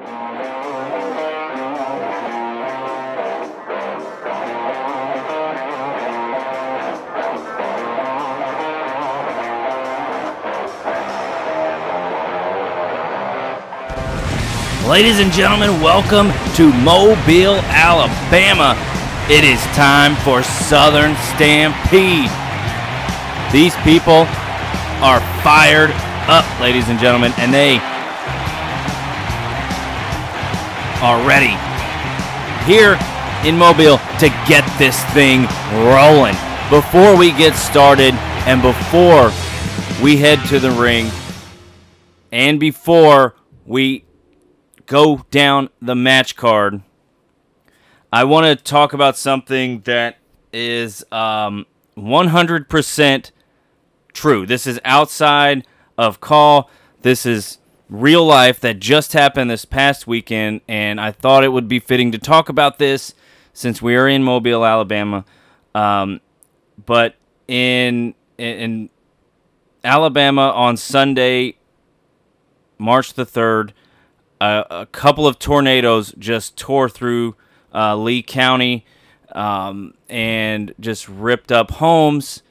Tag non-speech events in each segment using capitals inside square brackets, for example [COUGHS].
Ladies and gentlemen, welcome to Mobile, Alabama. It is time for Southern Stampede. These people are fired up, ladies and gentlemen, and they are ready here in Mobile to get this thing rolling. Before we get started and before we head to the ring and before we go down the match card, I want to talk about something that is um, 100% true. This is outside of call. This is real life that just happened this past weekend, and I thought it would be fitting to talk about this since we are in Mobile, Alabama. Um, but in in Alabama on Sunday, March the third, uh, a couple of tornadoes just tore through uh, Lee County um, and just ripped up homes.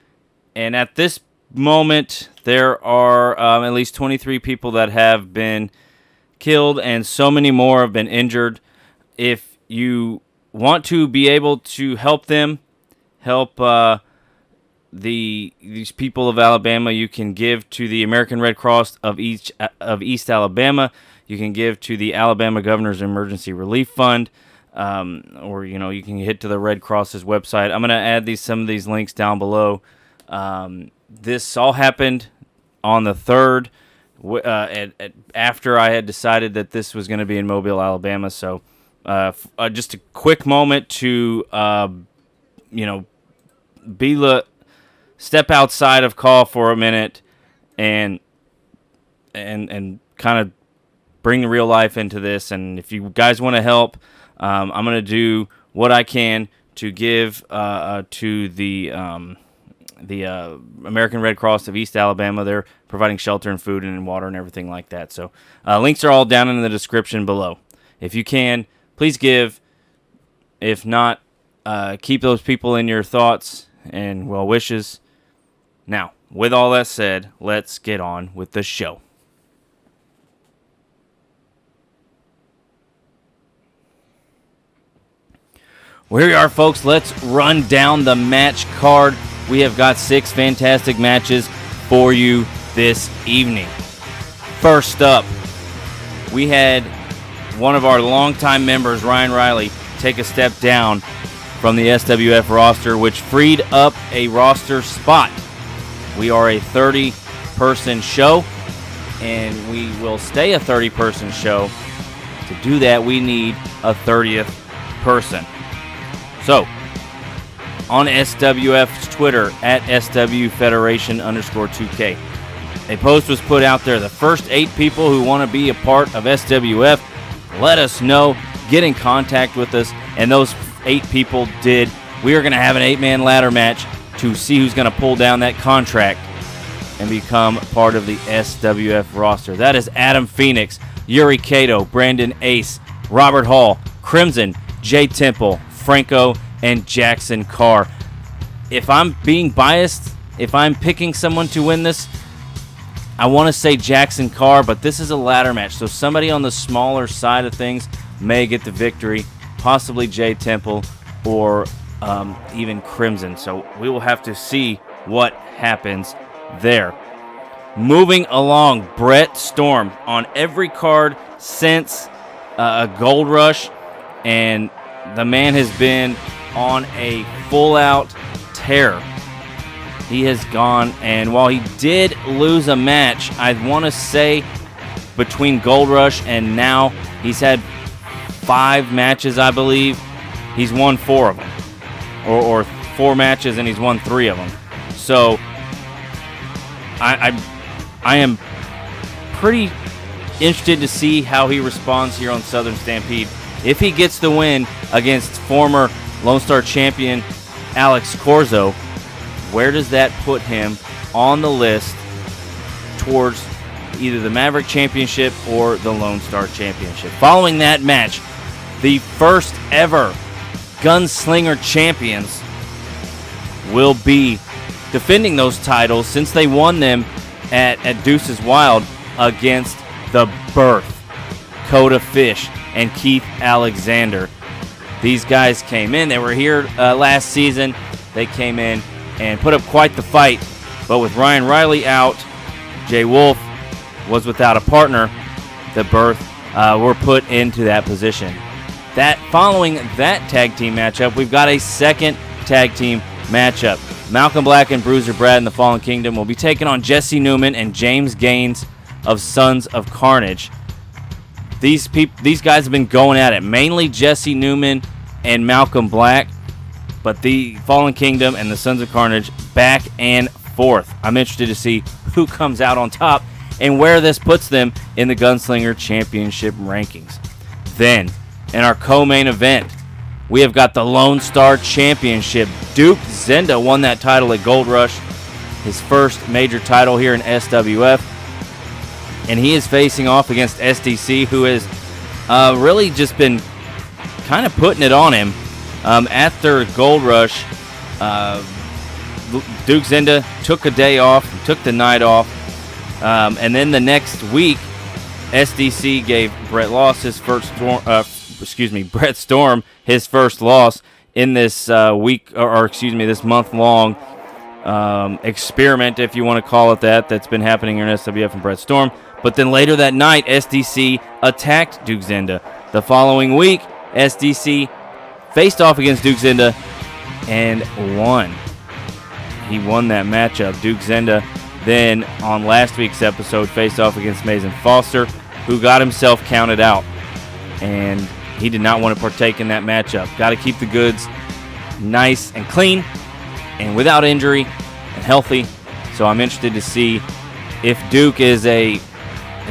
And at this moment, there are um, at least 23 people that have been killed, and so many more have been injured. If you want to be able to help them, help uh, the these people of Alabama, you can give to the American Red Cross of each of East Alabama. You can give to the Alabama Governor's Emergency Relief Fund, um, or you know you can hit to the Red Cross's website. I'm going to add these some of these links down below. Um, this all happened on the third, uh, at, at, after I had decided that this was going to be in Mobile, Alabama. So, uh, uh, just a quick moment to, uh, you know, be the step outside of call for a minute and and and kind of bring real life into this. And if you guys want to help, um, I'm going to do what I can to give uh, uh, to the um, the uh, American Red Cross of East Alabama. They're providing shelter and food and water and everything like that. So uh, links are all down in the description below. If you can, please give. If not, uh, keep those people in your thoughts and well wishes. Now, with all that said, let's get on with the show. Well, here we are, folks. Let's run down the match card. We have got six fantastic matches for you this evening. First up, we had one of our longtime members, Ryan Riley, take a step down from the SWF roster, which freed up a roster spot. We are a 30 person show, and we will stay a 30 person show. To do that, we need a 30th person. So, on SWF's Twitter at SW Federation underscore 2K, a post was put out there. The first eight people who want to be a part of SWF, let us know. Get in contact with us. And those eight people did. We are going to have an eight man ladder match to see who's going to pull down that contract and become part of the SWF roster. That is Adam Phoenix, Yuri Kato, Brandon Ace, Robert Hall, Crimson, Jay Temple, Franco, and Jackson Carr. If I'm being biased, if I'm picking someone to win this, I want to say Jackson Carr, but this is a ladder match, so somebody on the smaller side of things may get the victory, possibly Jay Temple or um, even Crimson. So we will have to see what happens there. Moving along, Brett Storm on every card since uh, a Gold Rush, and the man has been on a full out tear. He has gone, and while he did lose a match, I want to say between Gold Rush and now, he's had five matches, I believe. He's won four of them, or, or four matches, and he's won three of them. So I, I, I am pretty interested to see how he responds here on Southern Stampede. If he gets the win against former Lone Star champion Alex Corzo, where does that put him on the list towards either the Maverick Championship or the Lone Star Championship. Following that match, the first ever Gunslinger champions will be defending those titles since they won them at, at Deuces Wild against the Birth, Coda Fish, and Keith Alexander. These guys came in. They were here uh, last season. They came in and put up quite the fight. But with Ryan Riley out, Jay Wolf was without a partner. The Birth uh, were put into that position. That following that tag team matchup, we've got a second tag team matchup. Malcolm Black and Bruiser Brad in the Fallen Kingdom will be taking on Jesse Newman and James Gaines of Sons of Carnage. These people, these guys have been going at it. Mainly Jesse Newman and Malcolm Black, but the Fallen Kingdom and the Sons of Carnage back and forth. I'm interested to see who comes out on top and where this puts them in the Gunslinger Championship rankings. Then, in our co-main event, we have got the Lone Star Championship. Duke Zenda won that title at Gold Rush, his first major title here in SWF. And he is facing off against SDC, who has uh, really just been kind of putting it on him. Um, after Gold Rush, uh, Duke Zenda took a day off, took the night off. Um, and then the next week, SDC gave Brett Loss his first, uh, excuse me, [LAUGHS] Brett Storm his first loss in this uh, week, or, or, excuse me, this month long um, experiment, if you want to call it that, that's been happening in SWF and Brett Storm. But then later that night, SDC attacked Duke Zenda. The following week, SDC faced off against Duke Zenda and won. He won that matchup. Duke Zenda then on last week's episode faced off against Mason Foster, who got himself counted out. And he did not want to partake in that matchup. Got to keep the goods nice and clean and without injury and healthy. So I'm interested to see if Duke is a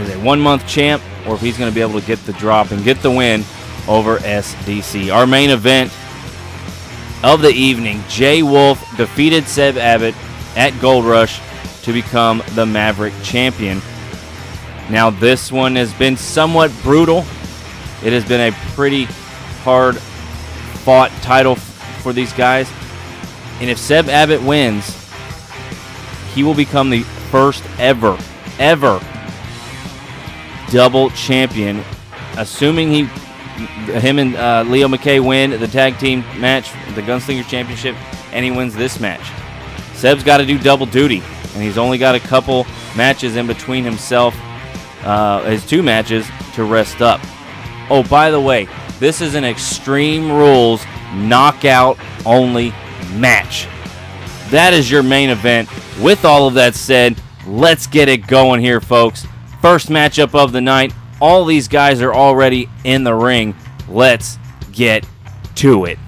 is a one month champ or if he's going to be able to get the drop and get the win over SDC. Our main event of the evening, Jay Wolf defeated Seb Abbott at Gold Rush to become the Maverick champion. Now, this one has been somewhat brutal it has been a pretty hard fought title for these guys. And if Seb Abbott wins, he will become the first ever, ever double champion. Assuming he, him and uh, Leo McKay win the tag team match, the Gunslinger Championship, and he wins this match. Seb's got to do double duty, and he's only got a couple matches in between himself, uh, his two matches, to rest up. Oh, by the way, this is an Extreme Rules knockout only match. That is your main event. With all of that said, let's get it going here, folks. First matchup of the night. All these guys are already in the ring. Let's get to it.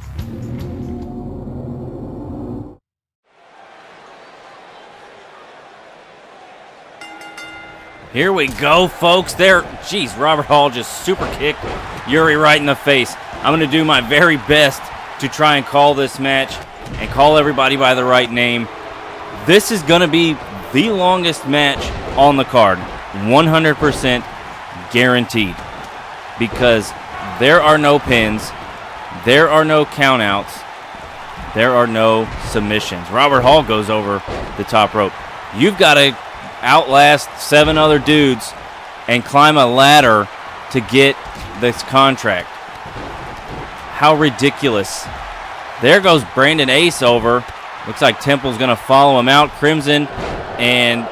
Here we go, folks. There, jeez, Robert Hall just super kicked Yuri right in the face. I'm going to do my very best to try and call this match and call everybody by the right name. This is going to be the longest match on the card, 100% guaranteed, because there are no pins, there are no countouts, there are no submissions. Robert Hall goes over the top rope. You've got to outlast seven other dudes and climb a ladder to get this contract. How ridiculous. There goes Brandon Ace over. Looks like Temple's going to follow him out. Crimson and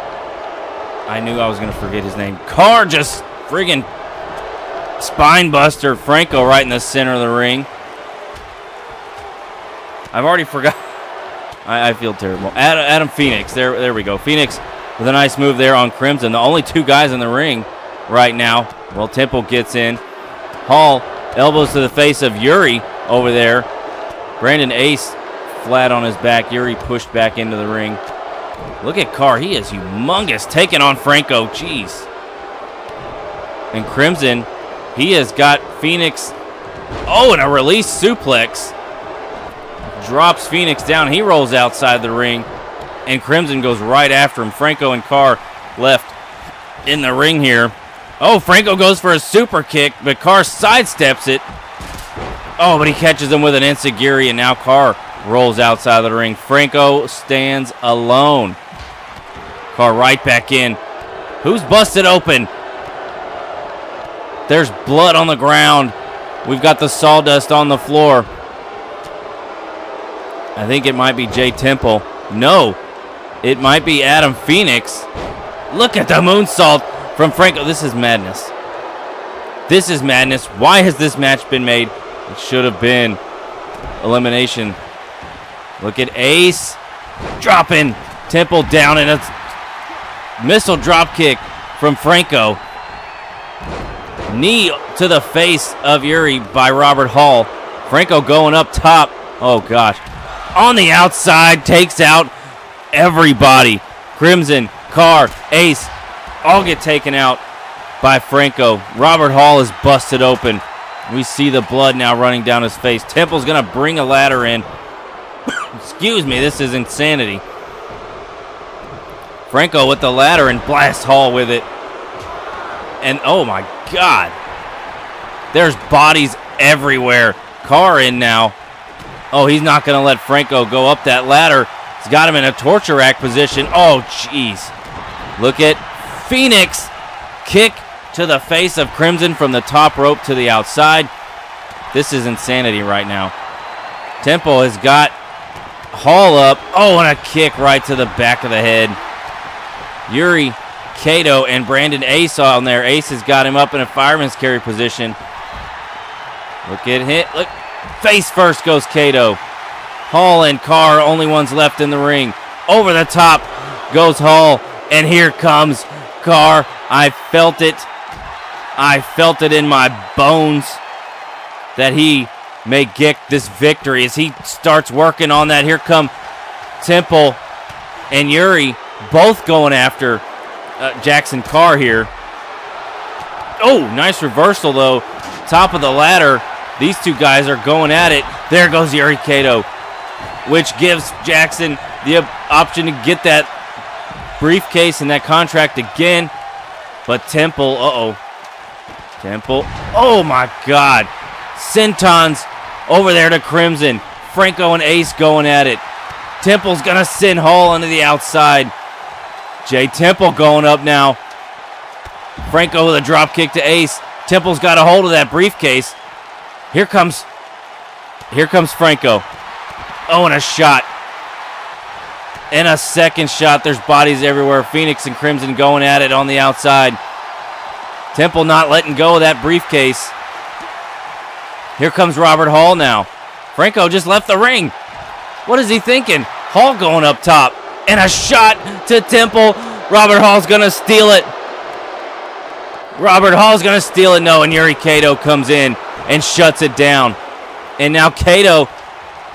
I knew I was going to forget his name. Carr just friggin' spine buster Franco right in the center of the ring. I've already forgot. [LAUGHS] I, I feel terrible. Adam, Adam Phoenix. There, there we go. Phoenix with a nice move there on Crimson. The only two guys in the ring right now. Well, Temple gets in. Hall elbows to the face of Yuri over there. Brandon Ace flat on his back. Yuri pushed back into the ring. Look at Carr. He is humongous taking on Franco. Jeez. And Crimson, he has got Phoenix. Oh, and a release suplex. Drops Phoenix down. He rolls outside the ring and Crimson goes right after him. Franco and Carr left in the ring here. Oh, Franco goes for a super kick, but Carr sidesteps it. Oh, but he catches him with an enzuigiri, and now Carr rolls outside of the ring. Franco stands alone. Carr right back in. Who's busted open? There's blood on the ground. We've got the sawdust on the floor. I think it might be Jay Temple. No, it might be Adam Phoenix. Look at the moonsault from Franco. This is madness. This is madness. Why has this match been made? It should have been elimination. Look at Ace dropping Temple down and a missile drop kick from Franco. Knee to the face of Yuri by Robert Hall. Franco going up top. Oh gosh on the outside, takes out everybody. Crimson, Carr, Ace, all get taken out by Franco. Robert Hall is busted open. We see the blood now running down his face. Temple's going to bring a ladder in. [COUGHS] Excuse me, this is insanity. Franco with the ladder and blast Hall with it. And oh my God. There's bodies everywhere. Carr in now. Oh, he's not going to let Franco go up that ladder. He's got him in a torture rack position. Oh, jeez. Look at Phoenix. Kick to the face of Crimson from the top rope to the outside. This is insanity right now. Temple has got Hall up. Oh, and a kick right to the back of the head. Yuri Kato and Brandon Ace on there. Ace has got him up in a fireman's carry position. Look at him. Look, Face first goes Kato. Hall and Carr, only ones left in the ring. Over the top goes Hall. And here comes Carr. I felt it. I felt it in my bones that he may get this victory as he starts working on that. Here come Temple and Yuri both going after uh, Jackson Carr here. Oh, nice reversal though. Top of the ladder. These two guys are going at it. There goes Yuri Kato, which gives Jackson the option to get that briefcase and that contract again. But Temple, uh-oh. Temple, oh my God. Senton's over there to Crimson. Franco and Ace going at it. Temple's going to send Hall into the outside. Jay Temple going up now. Franco with a drop kick to Ace. Temple's got a hold of that briefcase. Here comes, here comes Franco. Oh, and a shot. And a second shot. There's bodies everywhere. Phoenix and Crimson going at it on the outside. Temple not letting go of that briefcase. Here comes Robert Hall now. Franco just left the ring. What is he thinking? Hall going up top. And a shot to Temple. Robert Hall's going to steal it. Robert Hall's going to steal it. No, and Yuri Kato comes in and shuts it down. And now Kato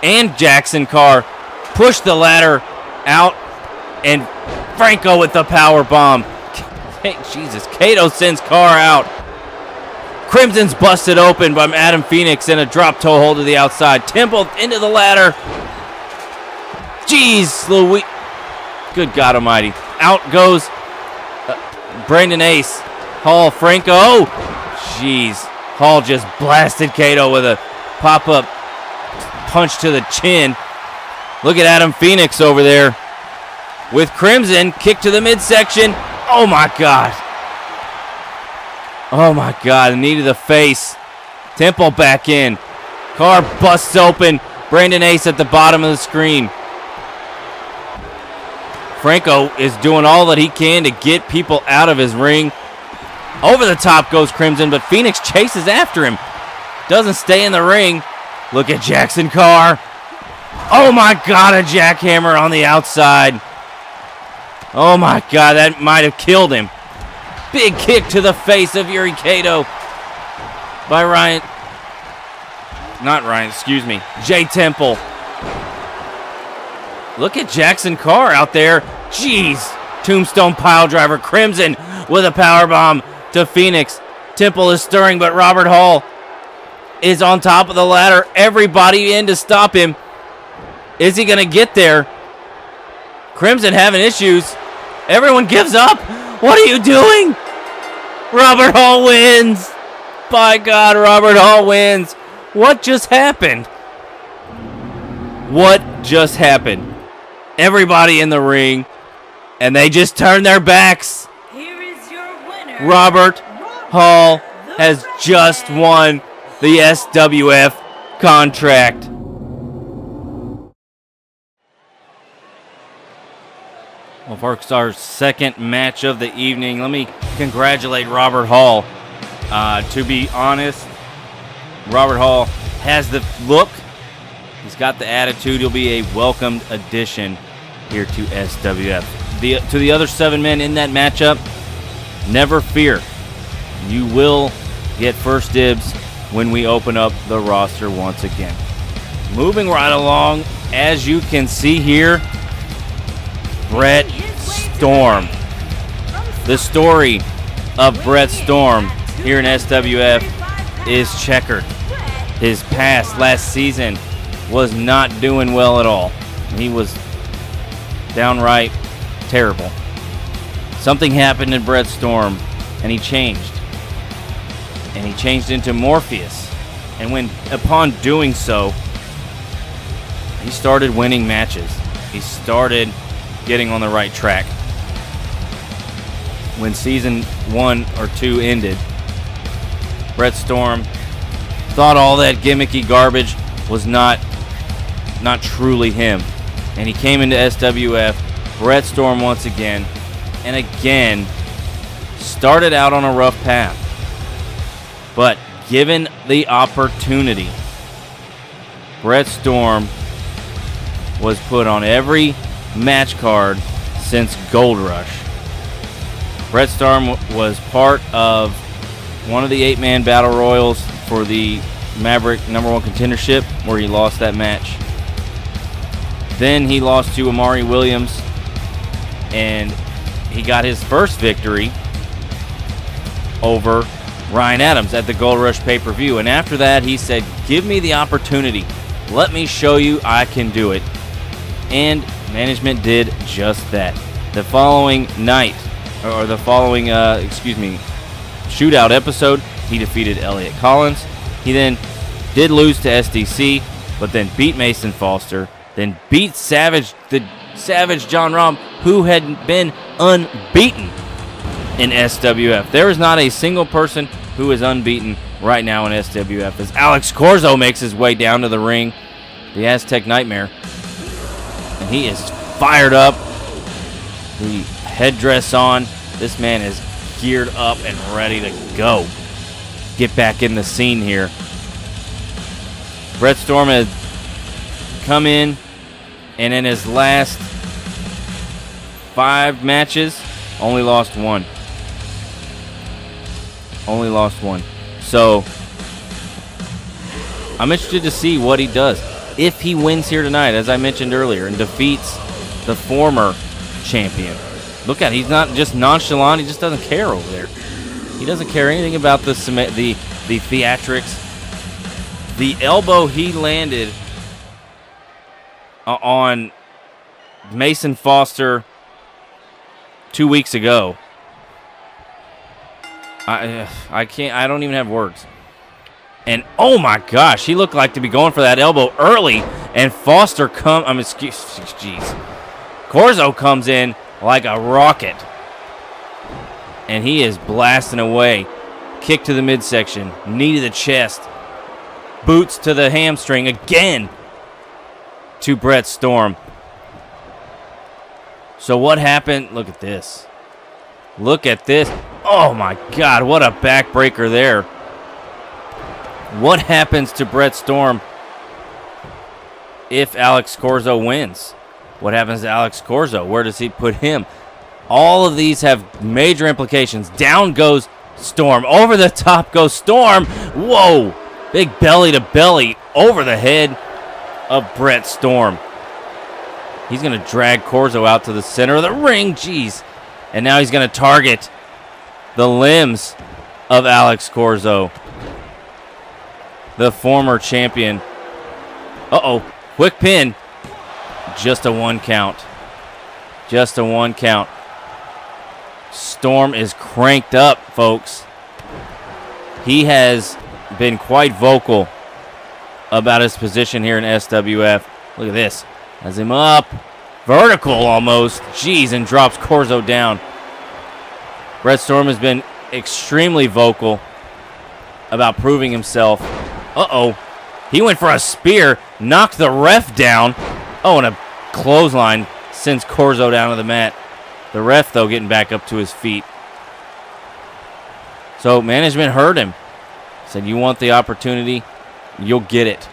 and Jackson Carr push the ladder out, and Franco with the power bomb. [LAUGHS] Jesus, Kato sends Carr out. Crimson's busted open by Adam Phoenix and a drop toe hold to the outside. Temple into the ladder. Jeez, Louis. Good God Almighty. Out goes uh, Brandon Ace. Hall Franco. Oh, jeez. Hall just blasted Kato with a pop-up punch to the chin. Look at Adam Phoenix over there with Crimson. Kick to the midsection. Oh, my God. Oh, my God. Knee to the face. Temple back in. Carr busts open. Brandon Ace at the bottom of the screen. Franco is doing all that he can to get people out of his ring. Over the top goes Crimson, but Phoenix chases after him. Doesn't stay in the ring. Look at Jackson Carr. Oh my God, a jackhammer on the outside. Oh my God, that might have killed him. Big kick to the face of Yuri Kato by Ryan. Not Ryan, excuse me. Jay Temple. Look at Jackson Carr out there. Jeez. Tombstone pile driver. Crimson with a power bomb to Phoenix. Temple is stirring, but Robert Hall is on top of the ladder. Everybody in to stop him. Is he going to get there? Crimson having issues. Everyone gives up. What are you doing? Robert Hall wins. By God, Robert Hall wins. What just happened? What just happened? Everybody in the ring, and they just turn their backs. Here is your winner. Robert Hall has just won the SWF contract. Well, folks, our second match of the evening. Let me congratulate Robert Hall. Uh, to be honest, Robert Hall has the look. He's got the attitude. He'll be a welcomed addition here to SWF. The, to the other seven men in that matchup, never fear. You will get first dibs when we open up the roster once again. Moving right along, as you can see here, Brett Storm. The story of Brett Storm here in SWF is checkered. His past last season was not doing well at all. He was downright terrible. Something happened in Brett Storm and he changed. And he changed into Morpheus. And when upon doing so, he started winning matches. He started getting on the right track. When season one or two ended, Brett Storm thought all that gimmicky garbage was not not truly him. And he came into SWF, Brett Storm once again, and again started out on a rough path. But given the opportunity, Brett Storm was put on every match card since Gold Rush. Brett Storm was part of one of the eight man battle royals for the Maverick number one contendership, where he lost that match. Then he lost to Amari Williams, and he got his first victory over Ryan Adams at the Gold Rush pay per view. And after that, he said, Give me the opportunity. Let me show you I can do it. And management did just that. The following night, or the following, uh, excuse me, shootout episode, he defeated Elliot Collins. He then did lose to SDC, but then beat Mason Foster, then beat Savage, the Savage John Rom, who had been unbeaten in SWF. There is not a single person who is unbeaten right now in SWF as Alex Corzo makes his way down to the ring, the Aztec Nightmare. And he is fired up, the headdress on. This man is geared up and ready to go. Get back in the scene here. Brett Storm has come in and in his last five matches, only lost one. Only lost one. So I'm interested to see what he does. If he wins here tonight, as I mentioned earlier, and defeats the former champion. Look at he's not just nonchalant. He just doesn't care over there. He doesn't care anything about the the the theatrics. The elbow he landed Uh, on Mason Foster two weeks ago. I uh, I can't. I don't even have words. And oh my gosh, he looked like to be going for that elbow early. And Foster come. I'm mean, excuse. Jeez. Corzo comes in like a rocket. And he is blasting away. Kick to the midsection. Knee to the chest. Boots to the hamstring again to Brett Storm. So what happened? Look at this. Look at this. Oh my God, what a backbreaker there. What happens to Brett Storm if Alex Corzo wins? What happens to Alex Corzo? Where does he put him? All of these have major implications. Down goes Storm. Over the top goes Storm. Whoa. Big belly to belly over the head of Brett Storm. He's going to drag Corzo out to the center of the ring. Jeez. And now he's going to target the limbs of Alex Corzo, the former champion. Uh-oh. Quick pin. Just a one count. Just a one count. Storm is cranked up, folks. He has been quite vocal about his position here in SWF. Look at this. Has him up. Vertical almost. Jeez, and drops Corzo down. Brett Storm has been extremely vocal about proving himself. Uh-oh. He went for a spear, knocked the ref down. Oh, and a clothesline sends Corzo down to the mat. The ref, though, getting back up to his feet. So management heard him. Said, you want the opportunity, you'll get it.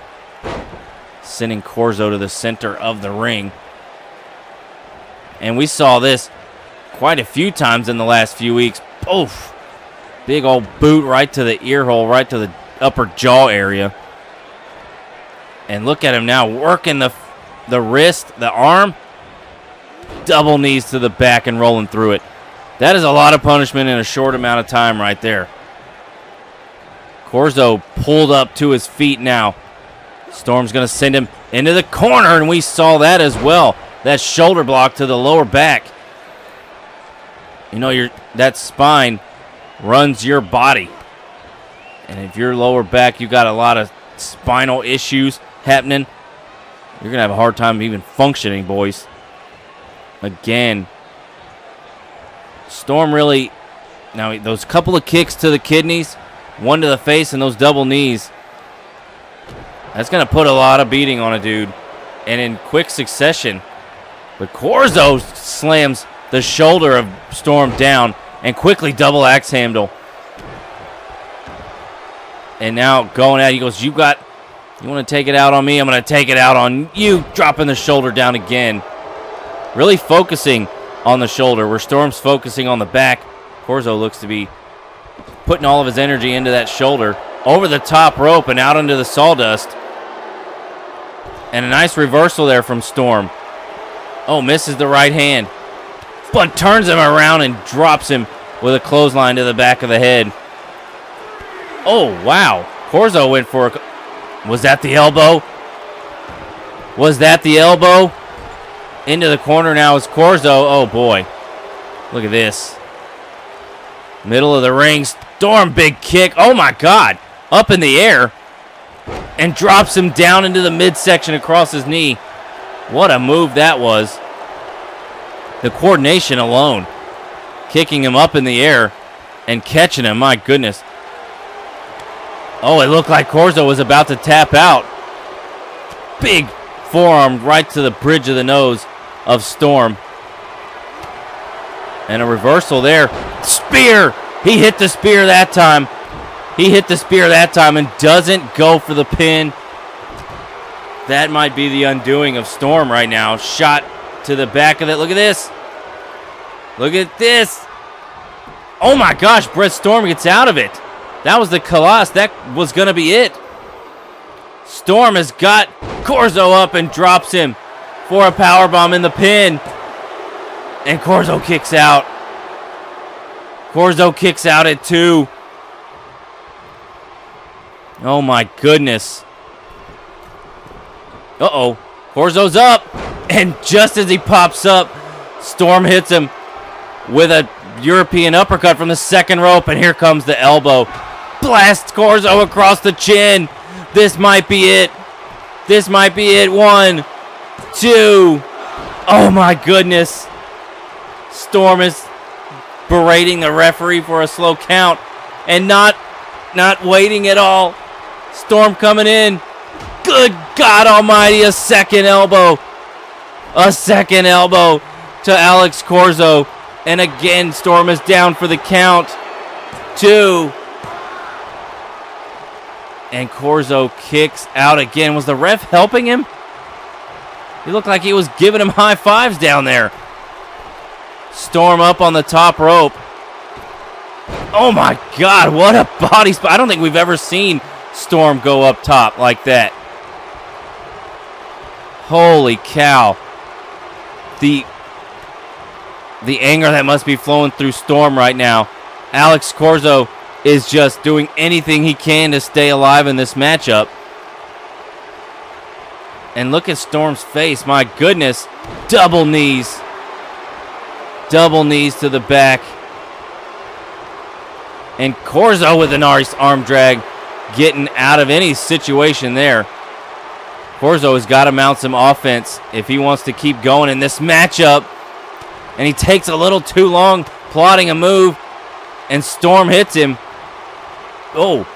Sending Corzo to the center of the ring. And we saw this quite a few times in the last few weeks. Oof. Big old boot right to the ear hole, right to the upper jaw area. And look at him now working the the wrist, the arm. Double knees to the back and rolling through it. That is a lot of punishment in a short amount of time right there. Corzo pulled up to his feet now. Storm's going to send him into the corner, and we saw that as well. That shoulder block to the lower back. You know, your that spine runs your body. And if your lower back, you got a lot of spinal issues happening, you're going to have a hard time even functioning, boys. Again, Storm really, now those couple of kicks to the kidneys, one to the face, and those double knees, that's going to put a lot of beating on a dude. And in quick succession, but Corzo slams the shoulder of Storm down and quickly double axe handle. And now going out, he goes, You got, you want to take it out on me? I'm going to take it out on you. Dropping the shoulder down again. Really focusing on the shoulder, where Storm's focusing on the back. Corzo looks to be putting all of his energy into that shoulder. Over the top rope and out into the sawdust. And a nice reversal there from Storm. Oh, misses the right hand. But turns him around and drops him with a clothesline to the back of the head. Oh, wow. Corzo went for a... Was that the elbow? Was that the elbow? Into the corner now is Corzo. Oh, boy. Look at this. Middle of the ring. Storm big kick. Oh, my God. Up in the air. And drops him down into the midsection across his knee. What a move that was. The coordination alone. Kicking him up in the air and catching him. My goodness. Oh, it looked like Corzo was about to tap out. Big forearm right to the bridge of the nose of Storm. And a reversal there. Spear! He hit the spear that time. He hit the spear that time and doesn't go for the pin. That might be the undoing of Storm right now. Shot to the back of it. Look at this. Look at this. Oh my gosh, Brett Storm gets out of it. That was the Colossus. That was going to be it. Storm has got Corzo up and drops him for a power bomb in the pin. And Corzo kicks out. Corzo kicks out at two. Oh my goodness. Uh-oh. Corzo's up. And just as he pops up, Storm hits him with a European uppercut from the second rope. And here comes the elbow. Blasts Corzo across the chin. This might be it. This might be it. One, two. Oh my goodness. Storm is berating the referee for a slow count and not not waiting at all. Storm coming in. Good God Almighty, a second elbow. A second elbow to Alex Corzo. And again, Storm is down for the count. Two. And Corzo kicks out again. Was the ref helping him? He looked like he was giving him high fives down there. Storm up on the top rope. Oh my God, what a body spot. I don't think we've ever seen Storm go up top like that. Holy cow. The the anger that must be flowing through Storm right now. Alex Corzo is just doing anything he can to stay alive in this matchup. And look at Storm's face. My goodness. Double knees. Double knees to the back. And Corzo with a nice arm drag, getting out of any situation there. Corzo has got to mount some offense if he wants to keep going in this matchup. And he takes a little too long plotting a move, and Storm hits him. Oh,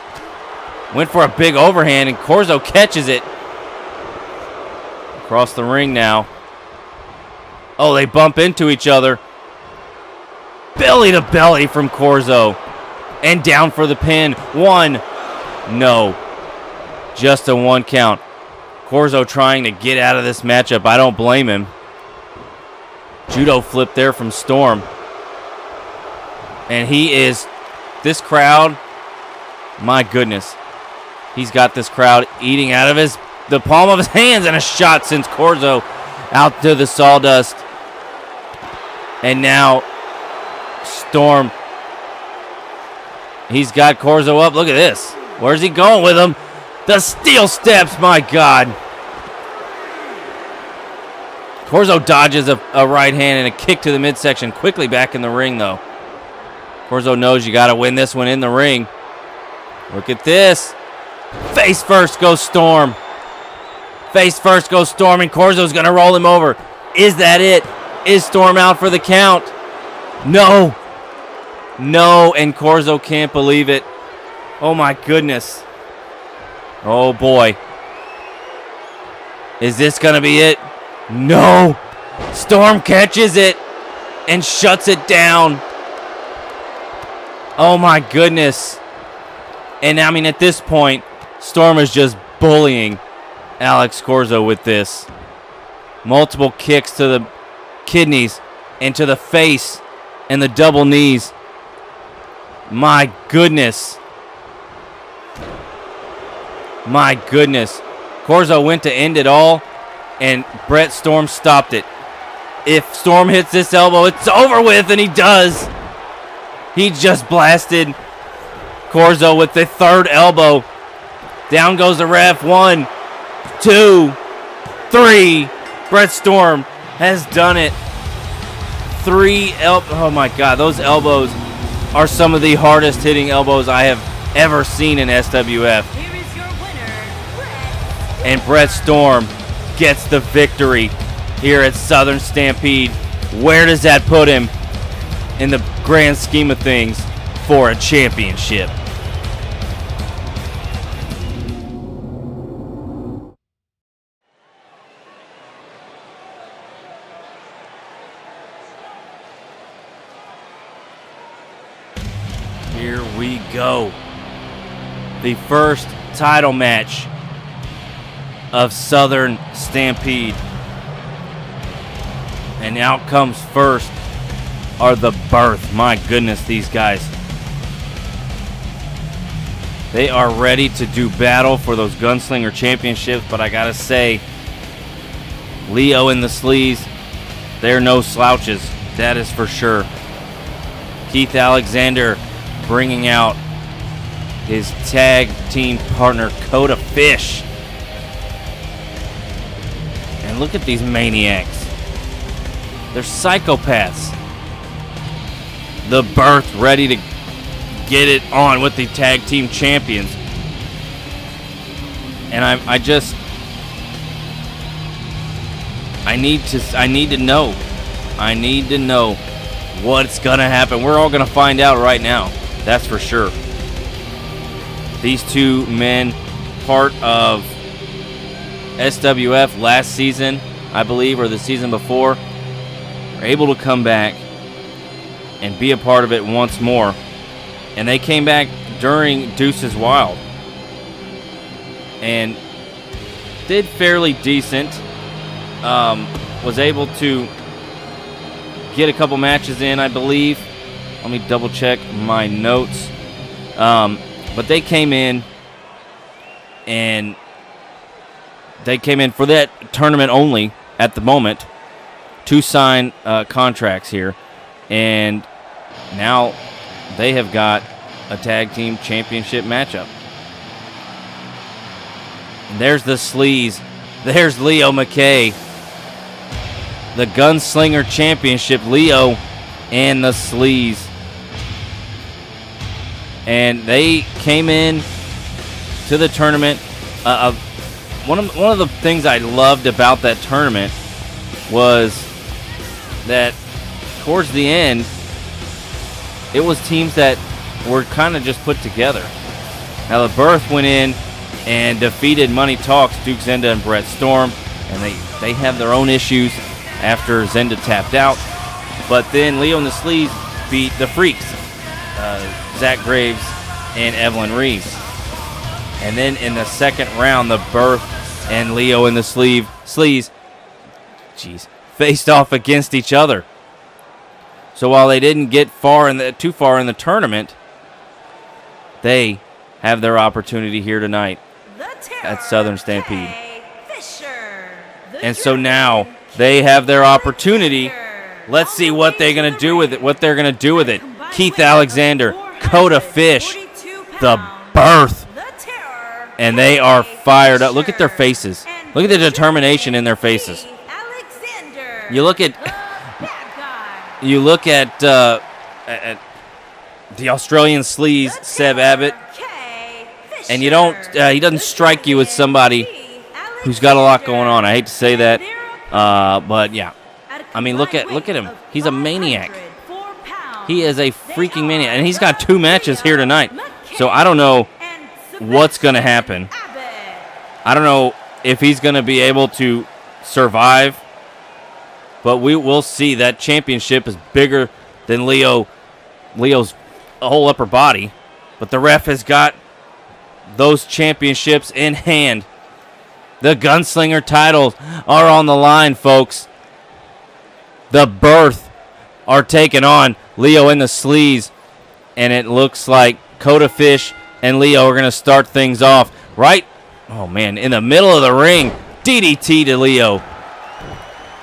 went for a big overhand, and Corzo catches it. Across the ring now. Oh, they bump into each other. Belly to belly from Corzo. And down for the pin. One. No. Just a one count. Corzo trying to get out of this matchup. I don't blame him. Judo flip there from Storm. And he is, this crowd, my goodness. He's got this crowd eating out of his, the palm of his hands and a shot since Corzo out to the sawdust. And now Storm, he's got Corzo up. Look at this. Where's he going with him? The steel steps, my God. Corzo dodges a, a, right hand and a kick to the midsection. Quickly back in the ring, though. Corzo knows you got to win this one in the ring. Look at this. Face first goes Storm. Face first goes Storm, and Corzo's going to roll him over. Is that it? Is Storm out for the count? No. No, and Corzo can't believe it. Oh, my goodness. Oh, boy. Is this going to be it? No. Storm catches it and shuts it down. Oh my goodness. And I mean, at this point, Storm is just bullying Alex Corzo with this. Multiple kicks to the kidneys and to the face and the double knees. My goodness. My goodness. Corzo went to end it all, and Brett Storm stopped it. If Storm hits this elbow, it's over with, and he does. He just blasted Corzo with the third elbow. Down goes the ref. One, two, three. Brett Storm has done it. Three el Oh my God, those elbows are some of the hardest hitting elbows I have ever seen in SWF. Here is your winner, Brett. And Brett Storm gets the victory here at Southern Stampede. Where does that put him in the grand scheme of things for a championship? The first title match of Southern Stampede. And out comes first are the Birth. My goodness, these guys. They are ready to do battle for those Gunslinger Championships, but I gotta say, Leo and the Sleaze, they're no slouches. That is for sure. Keith Alexander bringing out his tag team partner, Coda Fish. And look at these maniacs. They're psychopaths. The Birth ready to get it on with the tag team champions. And I, I just, I need to, I need to know, I need to know what's gonna happen. We're all gonna find out right now. That's for sure. These two men, part of SWF last season, I believe, or the season before, are able to come back and be a part of it once more. And they came back during Deuces Wild and did fairly decent. Um, was able to get a couple matches in, I believe. Let me double check my notes. Um, but they came in and they came in for that tournament only at the moment to sign uh, contracts here. And now they have got a tag team championship matchup. And there's the sleaze. There's Leo McKay. The Gunslinger Championship, Leo and the sleaze. And they came in to the tournament. Uh, uh, one of one of the things I loved about that tournament was that towards the end, it was teams that were kind of just put together. Now the Birth went in and defeated Money Talks, Duke Zenda and Brett Storm, and they they have their own issues after Zenda tapped out. But then Leo and the Sleaze beat the Freaks, uh, Zach Graves and Evelyn Reese. And then in the second round, the Birth and Leo in the sleeve Sleaze, jeez, faced off against each other. So while they didn't get far in the too far in the tournament, they have their opportunity here tonight. At Southern Stampede. Fisher. And so now they have their opportunity. Let's see what they're gonna do with it. What they're gonna do with it. Keith Alexander, Coda Fish, the. Birth, and they are fired up. Look at their faces. Look at the determination in their faces. You look at-. [LAUGHS] You look at uh, at the Australian sleaze, Seb Abbott, and you don't- uh, he doesn't strike you as somebody who's got a lot going on. I hate to say that, uh, but yeah, I mean, look at- look at him. He's a maniac. 504 pounds, he is a freaking maniac, and he's got two matches here tonight. So I don't know. what's gonna happen. I don't know if he's going to be able to survive, but we will see. That championship is bigger than Leo, Leo's whole upper body, but the ref has got those championships in hand. The gunslinger titles are on the line, folks. The birth are taking on Leo in the Sleaze, and it looks like Coda Fish and Leo are going to start things off right. Oh man, in the middle of the ring, DDT to Leo.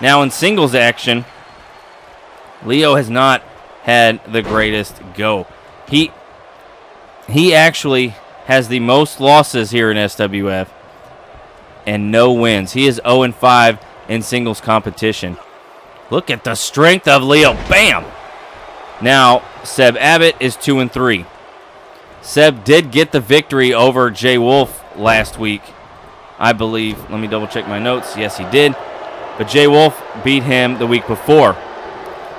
Now in singles action, Leo has not had the greatest go. He he actually has the most losses here in SWF and no wins. He is 0 5 in singles competition. Look at the strength of Leo. Bam! Now, Seb Abbott is 2 and 3. Seb did get the victory over Jay Wolf last week, I believe. Let me double check my notes. Yes, he did. But Jay Wolf beat him the week before.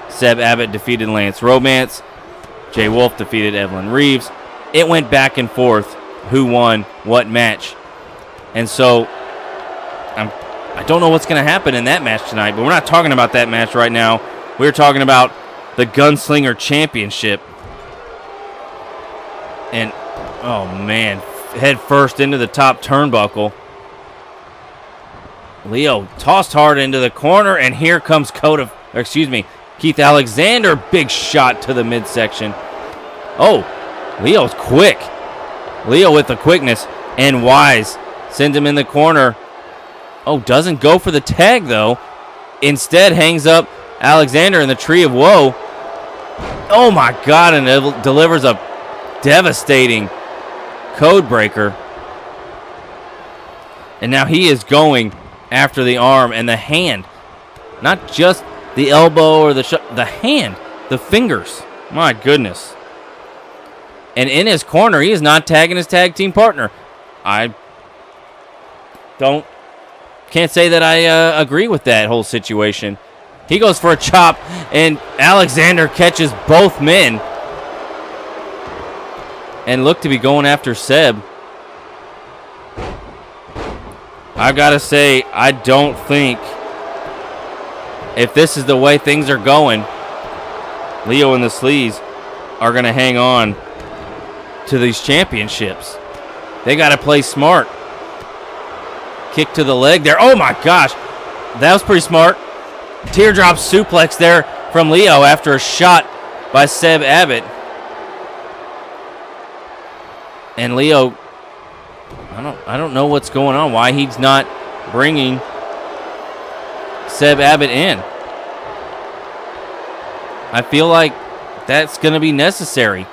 Seb Abbott defeated Lance Romance. Jay Wolf defeated Evelyn Reeves. It went back and forth who won what match. And so I'm I don't know what's going to happen in that match tonight, but we're not talking about that match right now. We're talking about the Gunslinger Championship. And oh man, head first into the top turnbuckle. Leo tossed hard into the corner, and here comes Coda, or excuse me, Keith Alexander. Big shot to the midsection. Oh, Leo's quick. Leo with the quickness and wise sends him in the corner. Oh, doesn't go for the tag though. Instead, hangs up Alexander in the tree of woe. Oh my God! And it delivers a devastating code breaker. And now he is going after the arm and the hand, not just the elbow or the the hand, the fingers. My goodness. And in his corner, he is not tagging his tag team partner. I don't can't say that I uh, agree with that whole situation. He goes for a chop, and Alexander catches both men and look to be going after Seb. I've gotta say, I don't think if this is the way things are going, Leo and the Sleaze are gonna hang on to these championships. They gotta play smart. Kick to the leg there. Oh my gosh. That was pretty smart. Teardrop suplex there from Leo after a shot by Seb Abbott. And Leo I don't I don't know what's going on. Why he's not bringing Seb Abbott in. I feel like that's going to be necessary.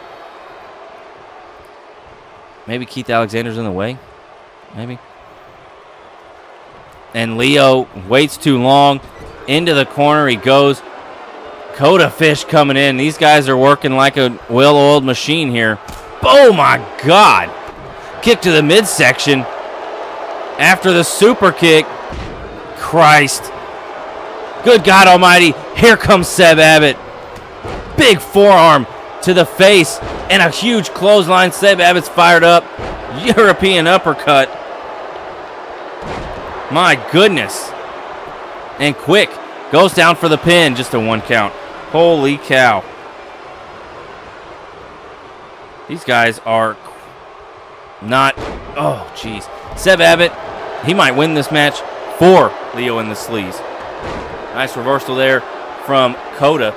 Maybe Keith Alexander's in the way. Maybe. And Leo waits too long. Into the corner he goes. Coda Fish coming in. These guys are working like a well-oiled machine here. Oh my God. Kick to the midsection. After the super kick. Christ. Good God Almighty. Here comes Seb Abbott. Big forearm to the face and a huge clothesline. Seb Abbott's fired up. European uppercut. My goodness. And quick. Goes down for the pin. Just a one count. Holy cow. These guys are not. Oh, jeez. Seb Abbott, he might win this match for Leo and the Sleaze. Nice reversal there from Kota.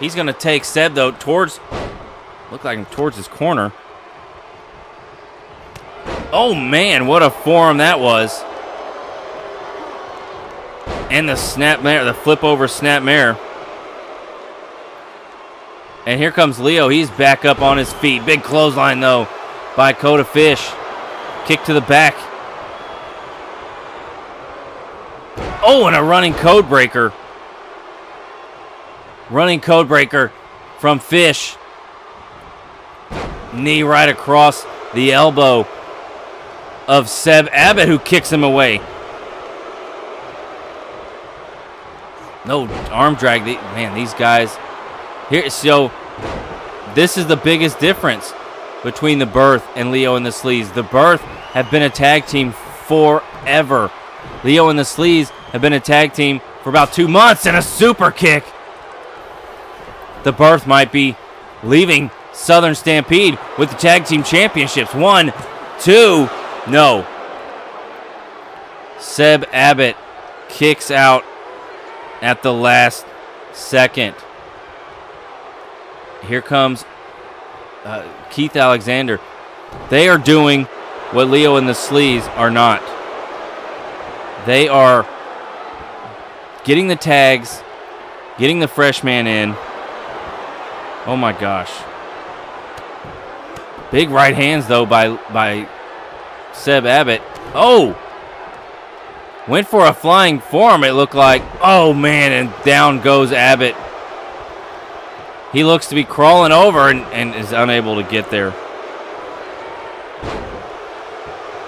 He's going to take Seb, though, towards. Look like him towards his corner. Oh, man, what a form that was. And the snap mare, the flip over snap mare. And here comes Leo. He's back up on his feet. Big clothesline, though, by Kota Fish. Kick to the back. Oh, and a running code breaker. Running code breaker from Fish. Knee right across the elbow of Seb Abbott, who kicks him away. No arm drag. Man, these guys here, so this is the biggest difference between the Birth and Leo and the Sleaze. The Birth have been a tag team forever. Leo and the Sleaze have been a tag team for about two months and a super kick. The Birth might be leaving Southern Stampede with the tag team championships. One, two, no. Seb Abbott kicks out at the last second. Here comes uh, Keith Alexander. They are doing what Leo and the Sleaze are not. They are getting the tags, getting the freshman in. Oh my gosh. Big right hands though by by Seb Abbott. Oh! Went for a flying form, it looked like. Oh man, and down goes Abbott. He looks to be crawling over and, and is unable to get there.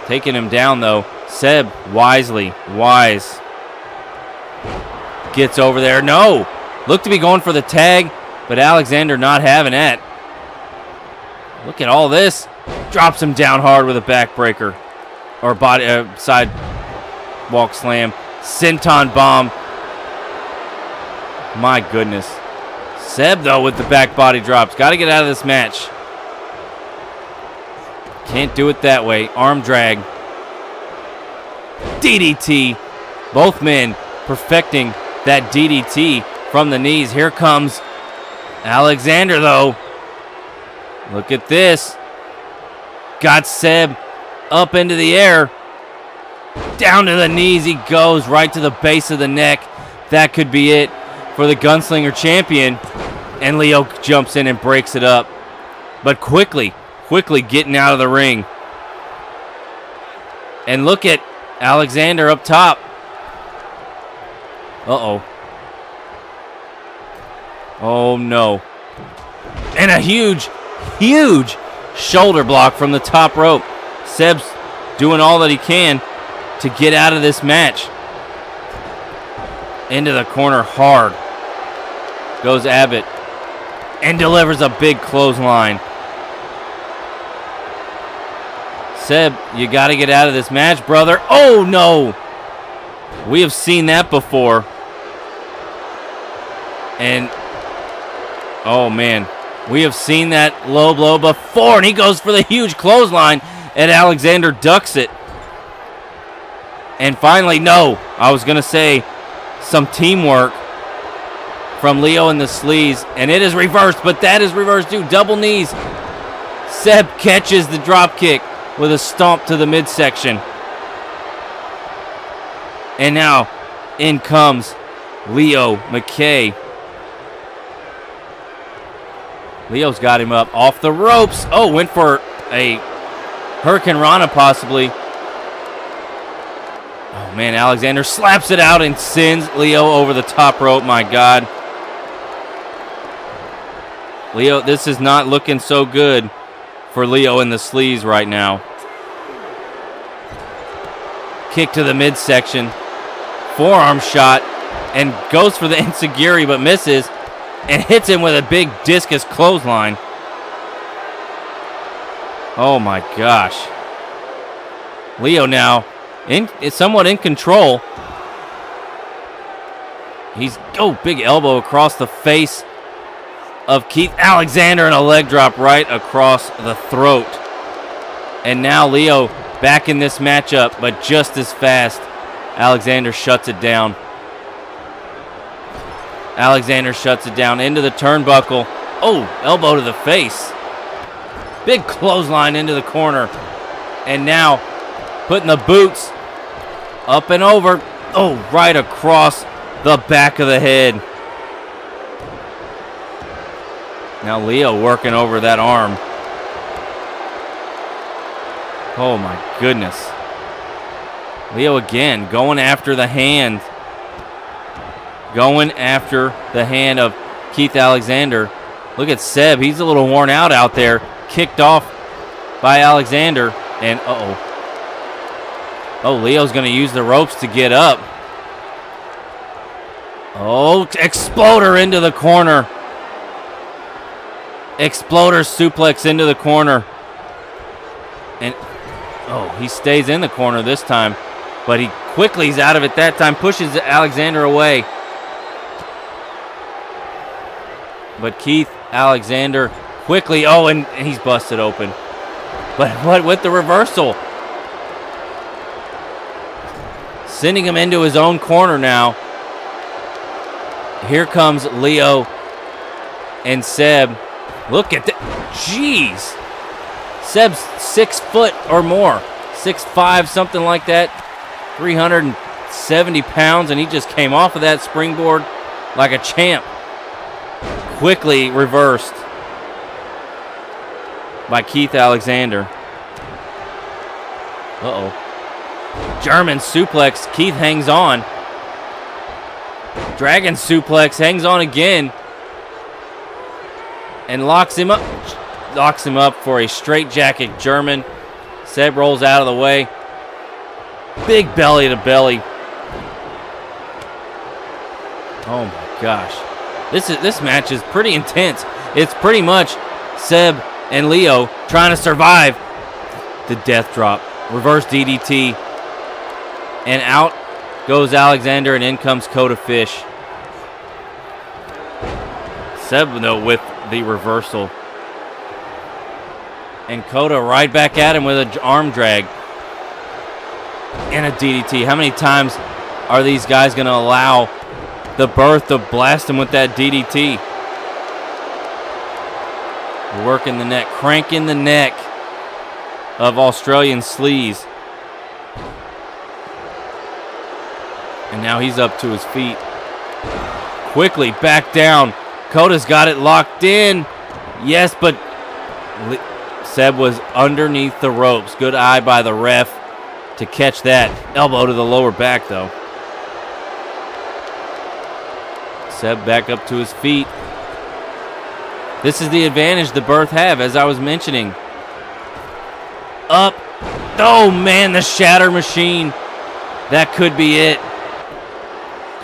Taking him down, though. Seb, wisely, wise. Gets over there. No! Looked to be going for the tag, but Alexander not having it. Look at all this. Drops him down hard with a backbreaker. Or body uh, side walk slam. Senton bomb. My goodness. Seb, though, with the back body drops. Got to get out of this match. Can't do it that way. Arm drag. DDT. Both men perfecting that DDT from the knees. Here comes Alexander, though. Look at this. Got Seb up into the air. Down to the knees he goes, right to the base of the neck. That could be it for the Gunslinger champion. And Leo jumps in and breaks it up. But quickly, quickly getting out of the ring. And look at Alexander up top. Uh-oh. Oh, no. And a huge, huge shoulder block from the top rope. Seb's doing all that he can to get out of this match. Into the corner hard goes Abbott and delivers a big clothesline. Seb, you got to get out of this match, brother. Oh, no. We have seen that before. And, oh, man. We have seen that low blow before, and he goes for the huge clothesline, and Alexander ducks it. And finally, no, I was going to say some teamwork from Leo and the Sleaze. And it is reversed, but that is reversed too. Double knees. Seb catches the drop kick with a stomp to the midsection. And now in comes Leo McKay. Leo's got him up off the ropes. Oh, went for a hurricanrana possibly. Man, Alexander slaps it out and sends Leo over the top rope. My God. Leo, this is not looking so good for Leo in the Sleaze right now. Kick to the midsection. Forearm shot and goes for the [LAUGHS] Enzuigiri but misses and hits him with a big discus clothesline. Oh my gosh. Leo now in is somewhat in control. He's oh big elbow across the face of Keith Alexander and a leg drop right across the throat. And now Leo back in this matchup, but just as fast. Alexander shuts it down. Alexander shuts it down into the turnbuckle. Oh, elbow to the face. Big clothesline into the corner. And now putting the boots up and over. Oh, right across the back of the head. Now Leo working over that arm. Oh my goodness. Leo again going after the hand. Going after the hand of Keith Alexander. Look at Seb. He's a little worn out out there. Kicked off by Alexander. And uh-oh. Oh, Oh, Leo's going to use the ropes to get up. Oh, exploder into the corner. Exploder suplex into the corner. And, oh, he stays in the corner this time. But he quickly is out of it that time, pushes Alexander away. But Keith Alexander quickly, oh, and, and he's busted open. But what with the reversal? Sending him into his own corner now. Here comes Leo and Seb. Look at that. Jeez. Seb's six foot or more. Six five, something like that. 370 pounds, and he just came off of that springboard like a champ. Quickly reversed by Keith Alexander. Uh-oh. German suplex. Keith hangs on. Dragon suplex hangs on again and locks him up. Locks him up for a straight jacket German. Seb rolls out of the way. Big belly to belly. Oh my gosh. This is this match is pretty intense. It's pretty much Seb and Leo trying to survive the death drop. Reverse DDT. And out goes Alexander and in comes Kota Fish. Seb though with the reversal. And Kota right back at him with an arm drag. And a DDT. How many times are these guys going to allow the birth to blast him with that DDT? Working the neck, cranking the neck of Australian Sleaze. Now he's up to his feet. Quickly back down. Kota's got it locked in. Yes, but Seb was underneath the ropes. Good eye by the ref to catch that. Elbow to the lower back, though. Seb back up to his feet. This is the advantage the Birth have, as I was mentioning. Up. Oh, man, the Shatter Machine. That could be it.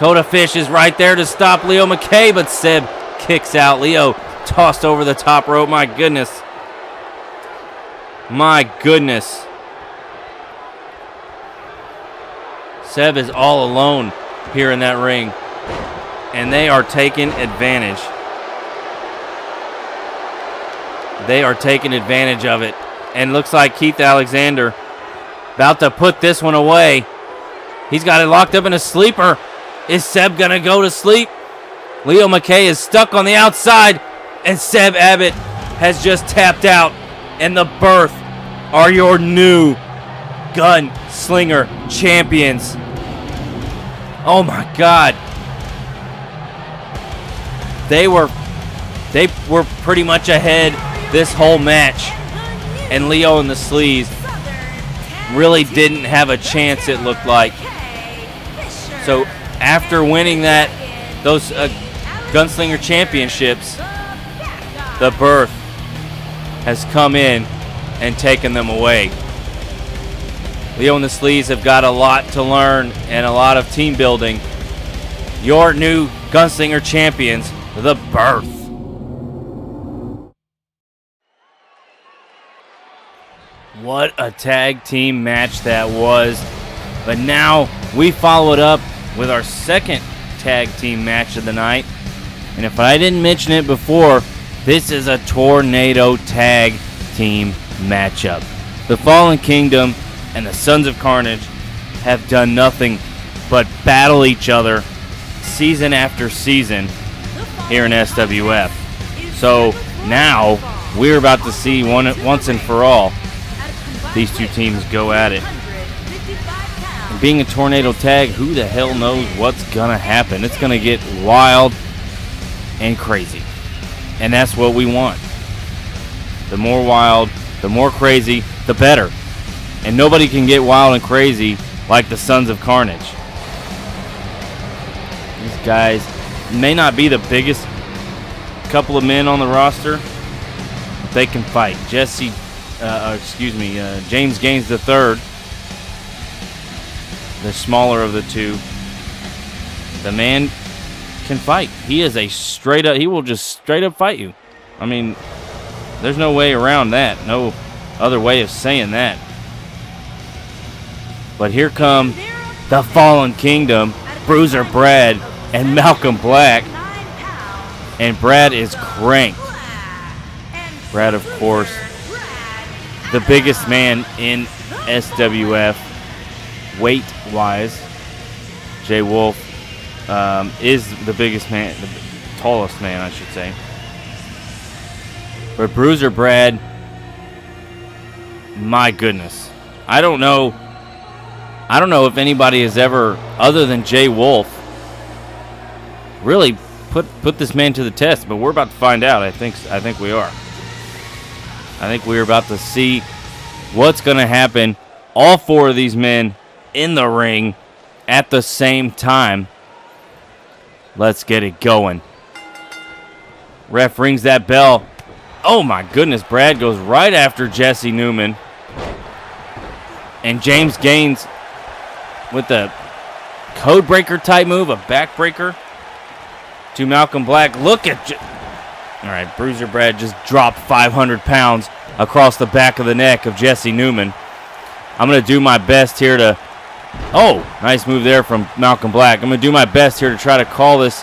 Kota Fish is right there to stop Leo McKay, but Seb kicks out. Leo tossed over the top rope. My goodness. My goodness. Seb is all alone here in that ring. And they are taking advantage. They are taking advantage of it. And looks like Keith Alexander about to put this one away. He's got it locked up in a sleeper. Is Seb going to go to sleep? Leo McKay is stuck on the outside, and Seb Abbott has just tapped out. And the Birth are your new Gunslinger champions. Oh my God. They were they were pretty much ahead this whole match. And Leo and the Sleaze really didn't have a chance, it looked like. So after winning that, those uh, Gunslinger Championships. the birth has come in and taken them away. Leo and the Sleaze have got a lot to learn and a lot of team building. Your new Gunslinger champions, the birth. What a tag team match that was. But now we follow it up with our second tag team match of the night. And if I didn't mention it before, this is a tornado tag team matchup. The Fallen Kingdom and the Sons of Carnage have done nothing but battle each other season after season here in SWF. So now we're about to see one once and for all these two teams go at it. Being a tornado tag, who the hell knows what's gonna happen? It's gonna get wild and crazy. And that's what we want. The more wild, the more crazy, the better. And nobody can get wild and crazy like the Sons of Carnage. These guys may not be the biggest couple of men on the roster, but they can fight. Jesse, uh, uh, excuse me, uh, James Gaines the third, the smaller of the two. The man can fight. He is a straight up. He will just straight up fight you. I mean, there's no way around that. No other way of saying that. But here come the Fallen Kingdom, Bruiser Brad, and Malcolm Black. And Brad is cranked. Brad, of course, the biggest man in SWF, weight wise. Jay Wolf um, is the biggest man, the tallest man, I should say. But Bruiser Brad, my goodness. I don't know I don't know if anybody has ever, other than Jay Wolf, really put put this man to the test. But we're about to find out. I think I think we are. I think we're about to see what's going to happen. All four of these men in the ring at the same time. Let's get it going. Ref rings that bell. Oh my goodness, Brad goes right after Jesse Newman. And James Gaines with the code breaker type move, a backbreaker to Malcolm Black. Look at. J- All right, Bruiser Brad just dropped 500 pounds across the back of the neck of Jesse Newman. I'm going to do my best here to. Oh, nice move there from Malcolm Black. I'm going to do my best here to try to call this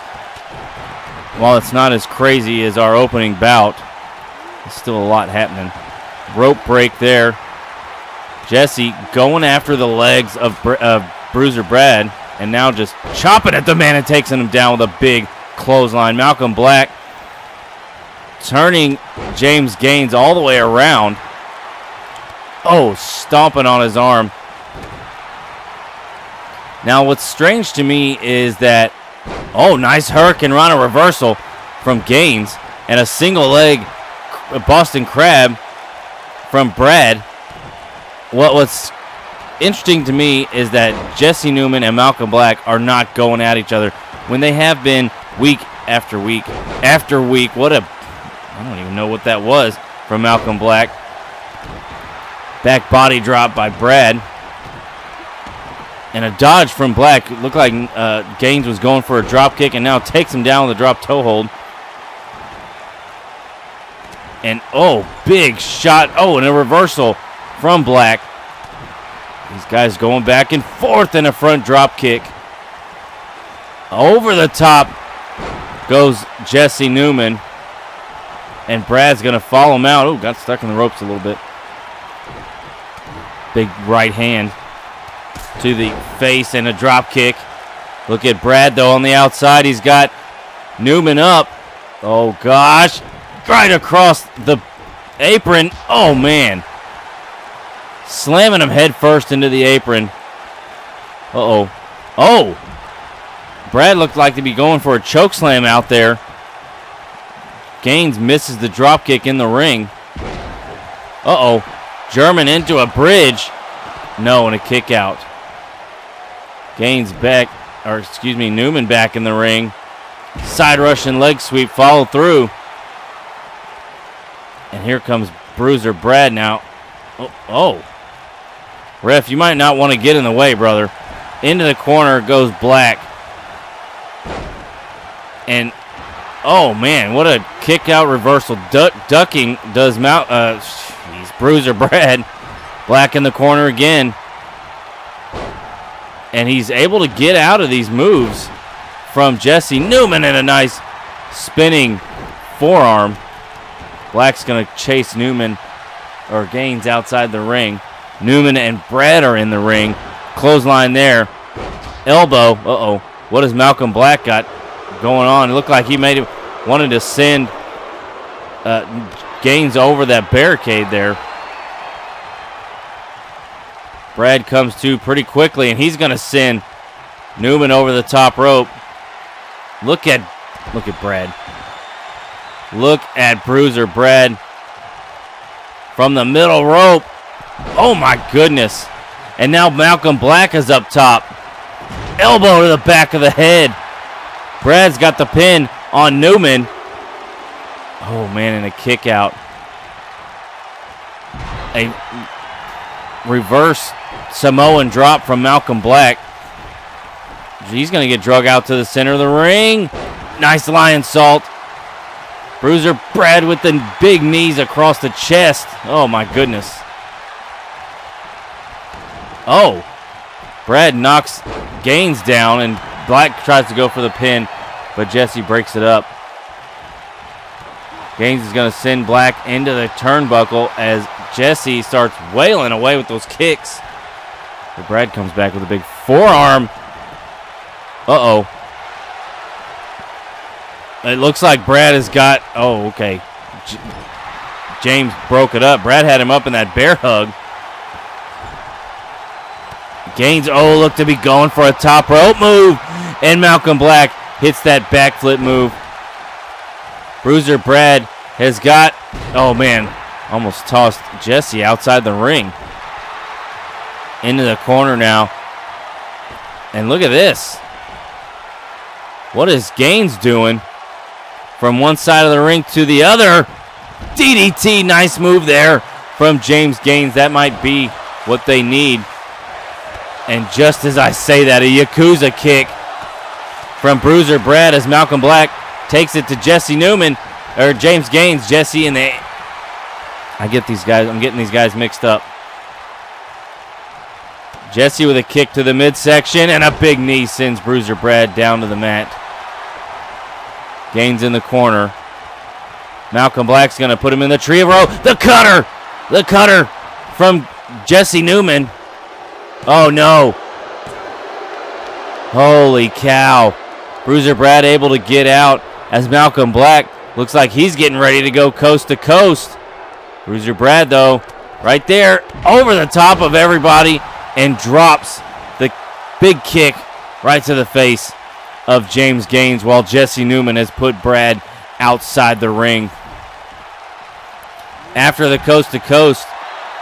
while it's not as crazy as our opening bout. There's still a lot happening. Rope break there. Jesse going after the legs of, of Bruiser Brad, and now just chopping at the man and takes him down with a big clothesline. Malcolm Black turning James Gaines all the way around. Oh, stomping on his arm. Now, what's strange to me is that, oh, nice hurricanrana reversal from Gaines and a single leg Boston Crab from Brad. What what's interesting to me is that Jesse Newman and Malcolm Black are not going at each other when they have been week after week after week. What a I don't even know what that was from Malcolm Black. Back body drop by Brad. And a dodge from Black. It looked like uh, Gaines was going for a drop kick and now takes him down with a drop toe hold. And oh, big shot. Oh, and a reversal from Black. These guys going back and forth in a front drop kick. Over the top goes Jesse Newman. And Brad's going to follow him out. Oh, got stuck in the ropes a little bit. Big right hand to the face and a drop kick. Look at Brad, though, on the outside. He's got Newman up. Oh, gosh. Right across the apron. Oh, man slamming him head first into the apron. Uh-oh. Oh! Brad looked like to be going for a choke slam out there. Gaines misses the drop kick in the ring. Uh-oh. German into a bridge. No, and a kick out. Gaines back, or excuse me, Newman back in the ring. Side rush and leg sweep follow through. And here comes Bruiser Brad now. Oh, oh. Ref, you might not want to get in the way, brother. Into the corner goes Black. And oh man, what a kick out reversal. Duck, ducking does Mount uh he's Bruiser [LAUGHS] Brad. Black in the corner again. And he's able to get out of these moves from Jesse Newman and a nice spinning forearm. Black's going to chase Newman or Gaines outside the ring. Newman and Brad are in the ring. Clothesline there. Elbow. Uh-oh. What has Malcolm Black got going on? It looked like he made it, wanted to send uh, Gaines over that barricade there. Brad comes to pretty quickly, and he's going to send Newman over the top rope. Look at, look at Brad. Look at Bruiser Brad from the middle rope. Oh my goodness. And now Malcolm Black is up top. Elbow to the back of the head. Brad's got the pin on Newman. Oh man, and a kick out. A reverse Samoan drop from Malcolm Black. He's going to get drug out to the center of the ring. Nice Lionsault. Bruiser Brad with the big knees across the chest. Oh, my goodness. Oh. Brad knocks Gaines down, and Black tries to go for the pin, but Jesse breaks it up. Gaines is going to send Black into the turnbuckle as Jesse starts wailing away with those kicks. But Brad comes back with a big forearm. Uh-oh. It looks like Brad has got... Oh, okay. J James broke it up. Brad had him up in that bear hug. Gaines, oh, look to be going for a top rope move. And Malcolm Black hits that backflip move. Bruiser Brad has got... Oh, man. Almost tossed Jesse outside the ring. Into the corner now. And look at this. What is Gaines doing? From one side of the ring to the other. DDT, nice move there from James Gaines. That might be what they need. And just as I say that, a Yakuza kick from Bruiser Brad as Malcolm Black takes it to Jesse Newman, or James Gaines, Jesse, and they. I get these guys, I'm getting these guys mixed up. Jesse with a kick to the midsection and a big knee sends Bruiser Brad down to the mat. Gaines in the corner. Malcolm Black's going to put him in the tree of woe. The cutter! The cutter from Jesse Newman. Oh, no. Holy cow. Bruiser Brad able to get out as Malcolm Black looks like he's getting ready to go coast to coast. Bruiser Brad, though, right there over the top of everybody and drops the big kick right to the face of James Gaines while Jesse Newman has put Brad outside the ring. After the coast to coast,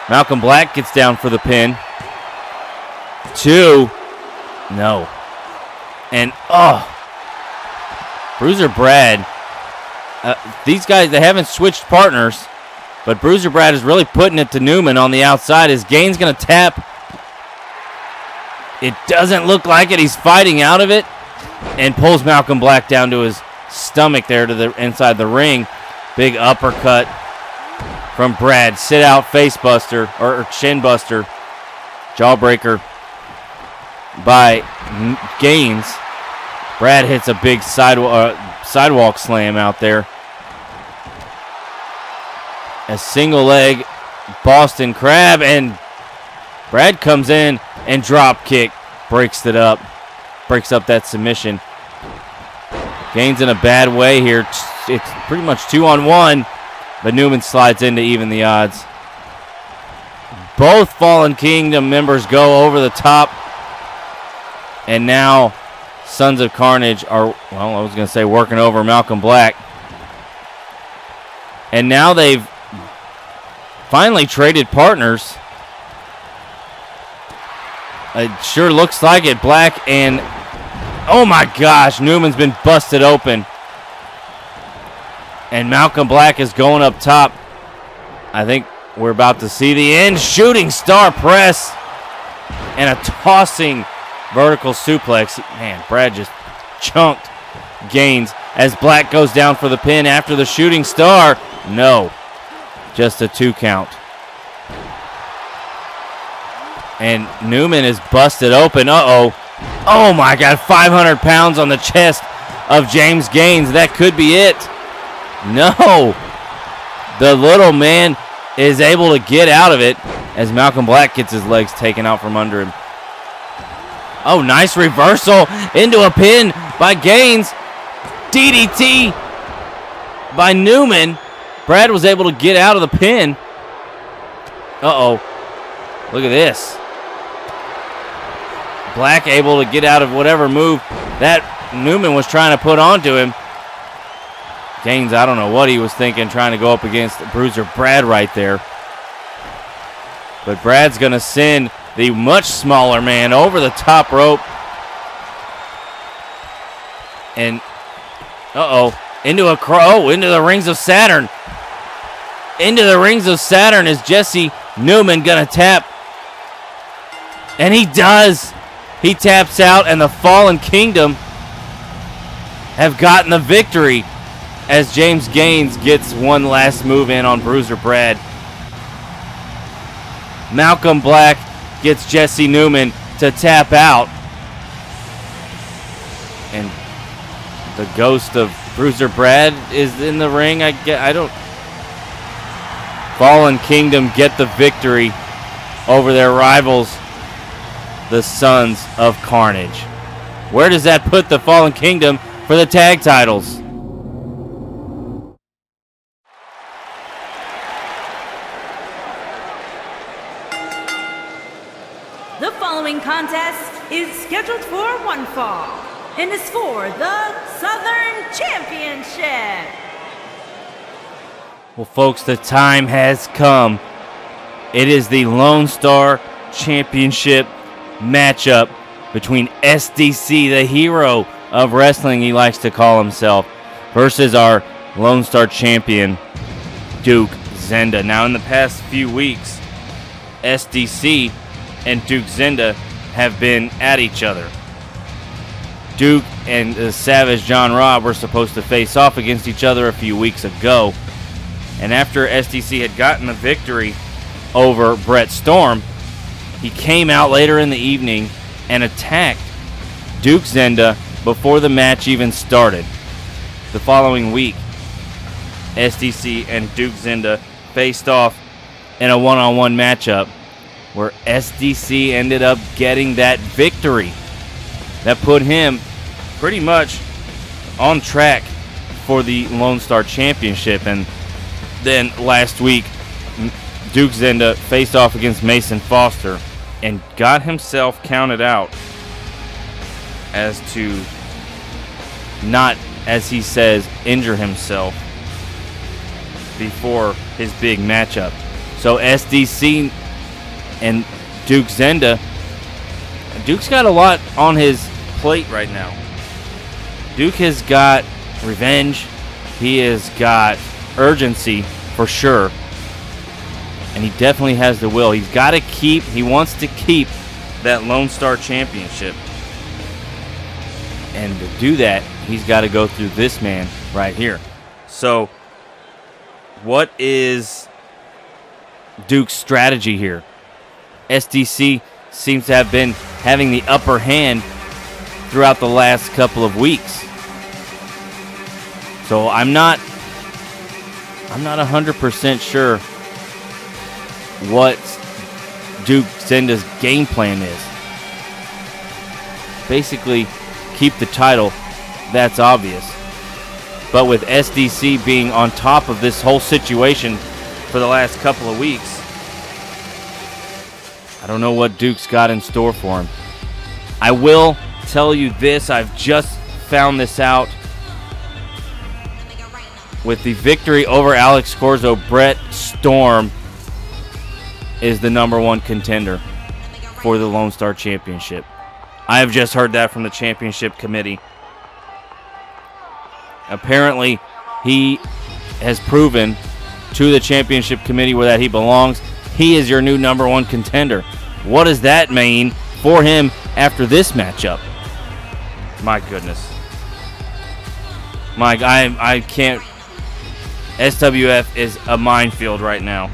Malcolm Black gets down for the pin. Two. No. And, oh. Bruiser Brad. Uh, these guys, they haven't switched partners, but Bruiser Brad is really putting it to Newman on the outside. Is Gaines going to tap? It doesn't look like it. He's fighting out of it and pulls Malcolm Black down to his stomach there to the inside the ring. Big uppercut from Brad. Sit out facebuster or, or chin buster. Jawbreaker by Gaines. Brad hits a big sidewalk, uh, sidewalk slam out there. A single leg Boston Crab and Brad comes in and drop kick breaks it up breaks up that submission. Gaines in a bad way here. It's pretty much two on one, but Newman slides in to even the odds. Both Fallen Kingdom members go over the top. And now Sons of Carnage are, well, I was going to say working over Malcolm Black. And now they've finally traded partners. It sure looks like it. Black and Oh my gosh, Newman's been busted open. And Malcolm Black is going up top. I think we're about to see the end. Shooting star press and a tossing vertical suplex. Man, Brad just chunked Gaines as Black goes down for the pin after the shooting star. No, just a two count. And Newman is busted open. Uh oh. Oh my God, 500 pounds on the chest of James Gaines. That could be it. No. The little man is able to get out of it as Malcolm Black gets his legs taken out from under him. Oh, nice reversal into a pin by Gaines. DDT by Newman. Brad was able to get out of the pin. Uh-oh. Look at this. Black able to get out of whatever move that Newman was trying to put onto him. Gaines, I don't know what he was thinking trying to go up against Bruiser Brad right there. But Brad's going to send the much smaller man over the top rope. And, uh-oh, into a crow, oh, into the rings of Saturn. Into the rings of Saturn is Jesse Newman going to tap. And he does. He taps out, and the Fallen Kingdom have gotten the victory as James Gaines gets one last move in on Bruiser Brad. Malcolm Black gets Jesse Newman to tap out. And the ghost of Bruiser Brad is in the ring. I get I don't Fallen Kingdom get the victory over their rivals, the Sons of Carnage. Where does that put the Fallen Kingdom for the tag titles? The following contest is scheduled for one fall and is for the Southern Championship. Well, folks, the time has come. It is the Lone Star Championship matchup between SDC, the hero of wrestling, he likes to call himself, versus our Lone Star champion, Duke Zenda. Now, in the past few weeks, SDC and Duke Zenda have been at each other. Duke and the Savage John Robb were supposed to face off against each other a few weeks ago. And after SDC had gotten the victory over Brett Storm, he came out later in the evening and attacked Duke Zenda before the match even started. The following week, SDC and Duke Zenda faced off in a one on one matchup where SDC ended up getting that victory that put him pretty much on track for the Lone Star Championship. And then last week, Duke Zenda faced off against Mason Foster and got himself counted out as to not, as he says, injure himself before his big matchup. So SDC and Duke Zenda, Duke's got a lot on his plate right now. Duke has got revenge. He has got urgency for sure. And he definitely has the will. He's got to keep, he wants to keep that Lone Star Championship. And to do that, he's got to go through this man right here. So, what is Duke's strategy here? SDC seems to have been having the upper hand throughout the last couple of weeks. So I'm not I'm not 100% sure what Duke Zenda's game plan is. Basically, keep the title. That's obvious. But with SDC being on top of this whole situation for the last couple of weeks, I don't know what Duke's got in store for him. I will tell you this I've just found this out. With the victory over Alex Corzo, Brett Storm is the number one contender for the Lone Star Championship. I have just heard that from the championship committee. Apparently, he has proven to the championship committee where that he belongs. He is your new number one contender. What does that mean for him after this matchup? My goodness. Mike, I I can't. SWF is a minefield right now,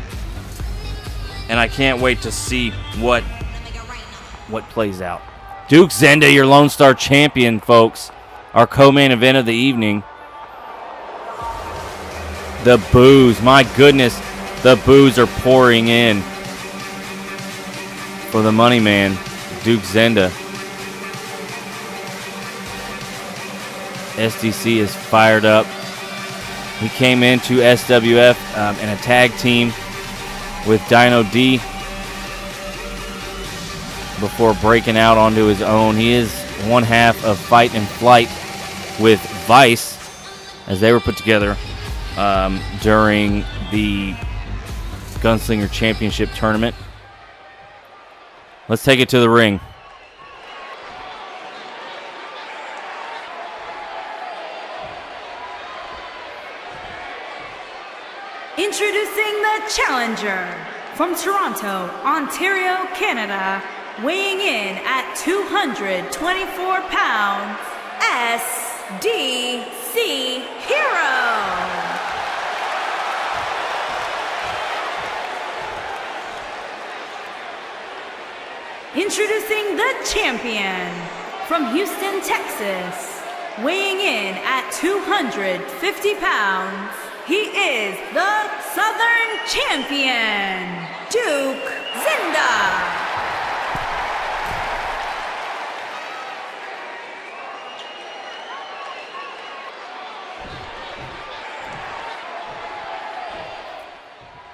and I can't wait to see what what plays out. Duke Zenda, your Lone Star champion, folks. Our co-main event of the evening. The boos, my goodness, the boos are pouring in for the money man, Duke Zenda. SDC is fired up. He came into SWF um, in a tag team with Dino D before breaking out onto his own. He is one half of Fight and Flight with Vice as they were put together um, during the Gunslinger Championship tournament. Let's take it to the ring. Introducing the challenger from Toronto, Ontario, Canada, weighing in at 224 pounds, SDC Hero. Introducing the champion from Houston, Texas, weighing in at 250 pounds, he is the Southern Champion, Duke Zenda.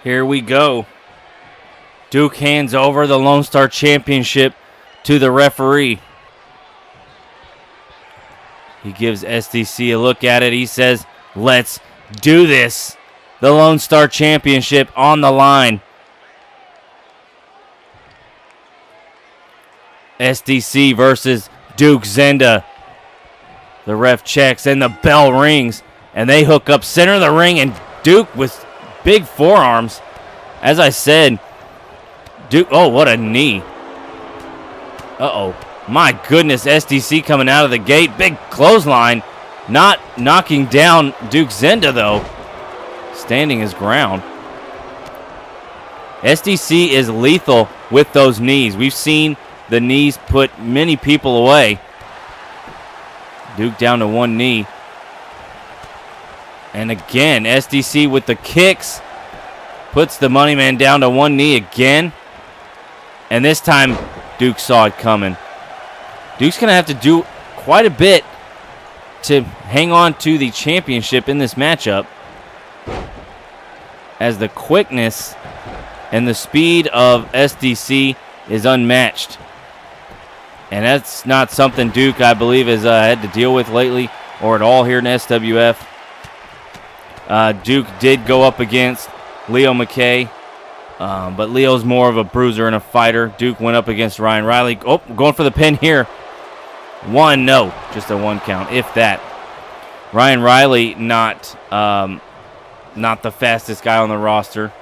Here we go. Duke hands over the Lone Star Championship to the referee. He gives SDC a look at it. He says, Let's do this. The Lone Star Championship on the line. SDC versus Duke Zenda. The ref checks and the bell rings. And they hook up center of the ring. And Duke with big forearms. As I said, Duke. Oh, what a knee. Uh oh. My goodness, SDC coming out of the gate. Big clothesline. Not knocking down Duke Zenda, though. Standing his ground. SDC is lethal with those knees. We've seen the knees put many people away. Duke down to one knee. And again, SDC with the kicks puts the money man down to one knee again. And this time, Duke saw it coming. Duke's going to have to do quite a bit to hang on to the championship in this matchup as the quickness and the speed of SDC is unmatched. And that's not something Duke, I believe, has uh, had to deal with lately or at all here in SWF. Uh, Duke did go up against Leo McKay, um, but Leo's more of a bruiser and a fighter. Duke went up against Ryan Riley. Oh, going for the pin here. One, no, just a one count, if that. Ryan Riley, not um, not the fastest guy on the roster.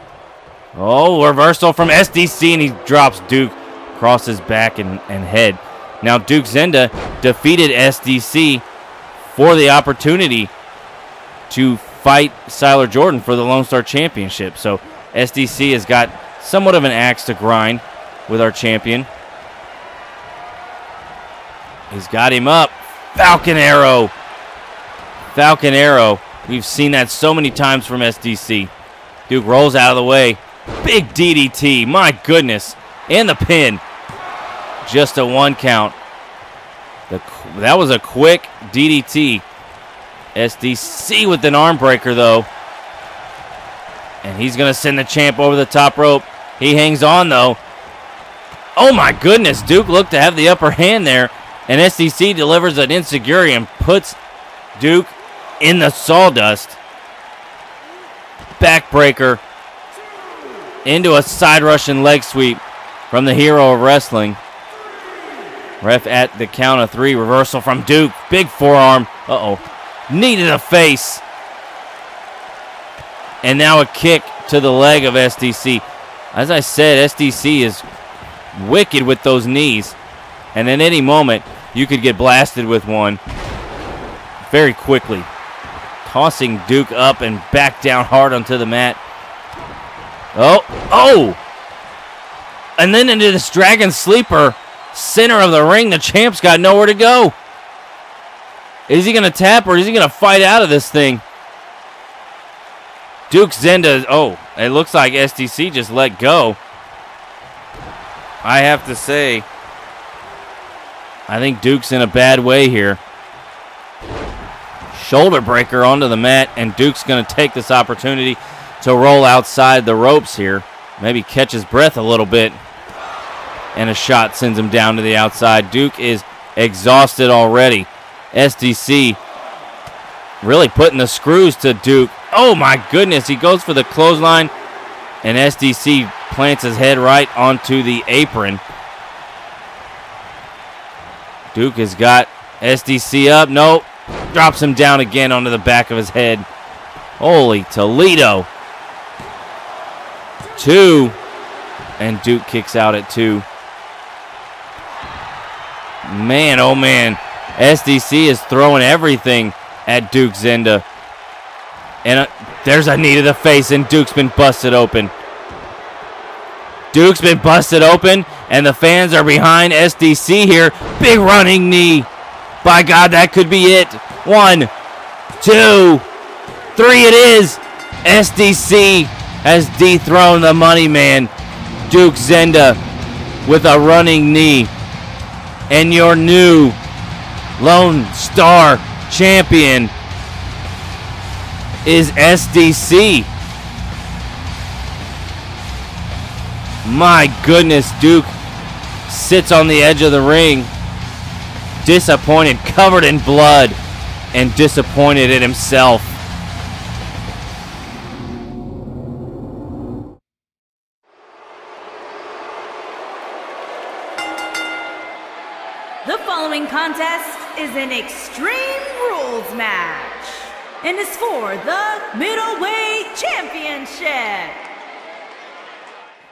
Oh, reversal from SDC, and he drops Duke across his back and, and head. Now, Duke Zenda defeated SDC for the opportunity to fight Siler Jordan for the Lone Star Championship. So, SDC has got somewhat of an axe to grind with our champion. He's got him up. Falcon Arrow. Falcon Arrow. We've seen that so many times from SDC. Duke rolls out of the way. Big DDT. My goodness. And the pin. Just a one count. The, that was a quick DDT. SDC with an arm breaker, though. And he's going to send the champ over the top rope. He hangs on, though. Oh, my goodness. Duke looked to have the upper hand there. And SDC delivers an Enzuigiri and puts Duke in the sawdust. Backbreaker into a side Russian leg sweep from the hero of wrestling. Ref at the count of three. Reversal from Duke. Big forearm. Uh oh. Knee to the face. And now a kick to the leg of SDC. As I said, SDC is wicked with those knees. And at any moment, you could get blasted with one very quickly. Tossing Duke up and back down hard onto the mat. Oh, oh! And then into this Dragon Sleeper, center of the ring. The champ's got nowhere to go. Is he going to tap or is he going to fight out of this thing? Duke Zenda, oh, it looks like SDC just let go. I have to say, I think Duke's in a bad way here. Shoulder breaker onto the mat, and Duke's going to take this opportunity to roll outside the ropes here. Maybe catch his breath a little bit. And a shot sends him down to the outside. Duke is exhausted already. SDC really putting the screws to Duke. Oh my goodness, he goes for the clothesline, and SDC plants his head right onto the apron. Duke has got SDC up. Nope. Drops him down again onto the back of his head. Holy Toledo. Two. And Duke kicks out at two. Man, oh man. SDC is throwing everything at Duke Zenda. And uh, there's a knee to the face, and Duke's been busted open. Duke's been busted open, and the fans are behind SDC here. Big running knee. By God, that could be it. One, two, three, it is. SDC has dethroned the money man, Duke Zenda, with a running knee. And your new Lone Star champion is SDC. My goodness, Duke sits on the edge of the ring, disappointed, [LAUGHS] covered in blood, and disappointed in himself. The following contest is an Extreme Rules match and is for the Middleweight Championship.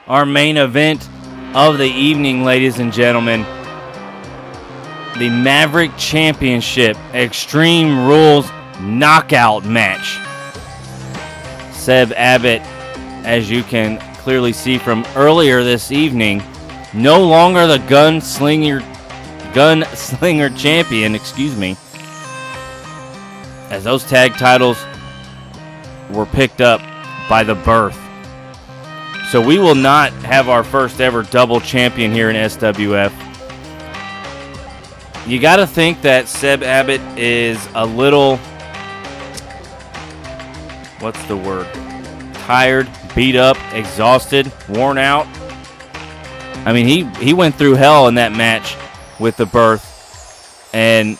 Our main event of the evening, ladies and gentlemen. The Maverick Championship Extreme Rules Knockout match. Seb Abbott, as you can clearly see from earlier this evening, no longer the gunslinger gunslinger champion, excuse me. As those tag titles were picked up by the birth. So we will not have our first ever double champion here in SWF. You got to think that Seb Abbott is a little what's the word? Tired, beat up, exhausted, worn out. I mean, he he went through hell in that match with the birth. And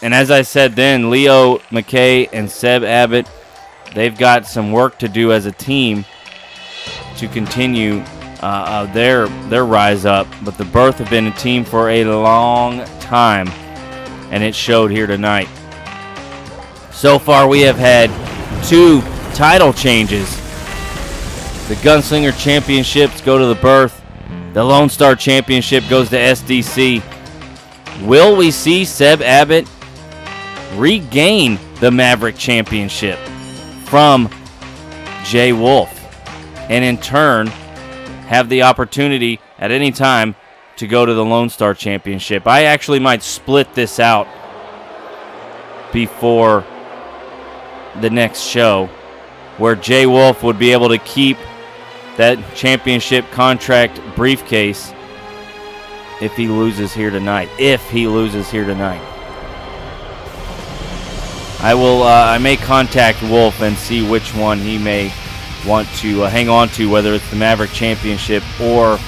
and as I said then, Leo McKay and Seb Abbott, they've got some work to do as a team to continue uh, uh, their their rise up. But the birth have been a team for a long time, and it showed here tonight. So far, we have had two title changes. The Gunslinger Championships go to the birth. The Lone Star Championship goes to SDC. Will we see Seb Abbott regain the Maverick Championship from Jay Wolf and in turn have the opportunity at any time to go to the Lone Star Championship? I actually might split this out before the next show where Jay Wolf would be able to keep that championship contract briefcase if he loses here tonight. If he loses here tonight. I will. Uh, I may contact Wolf and see which one he may want to uh, hang on to, whether it's the Maverick Championship or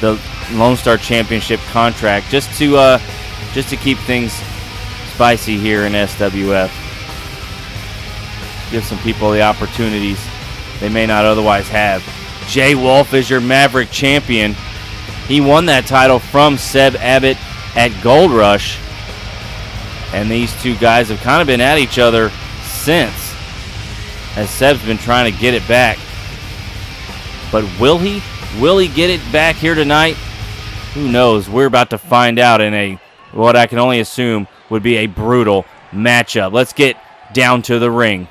the Lone Star Championship contract, just to uh, just to keep things spicy here in SWF. Give some people the opportunities they may not otherwise have. Jay Wolf is your Maverick champion. He won that title from Seb Abbott at Gold Rush. And these two guys have kind of been at each other since. As Seb's been trying to get it back. But will he? Will he get it back here tonight? Who knows? We're about to find out in a what I can only assume would be a brutal matchup. Let's get down to the ring.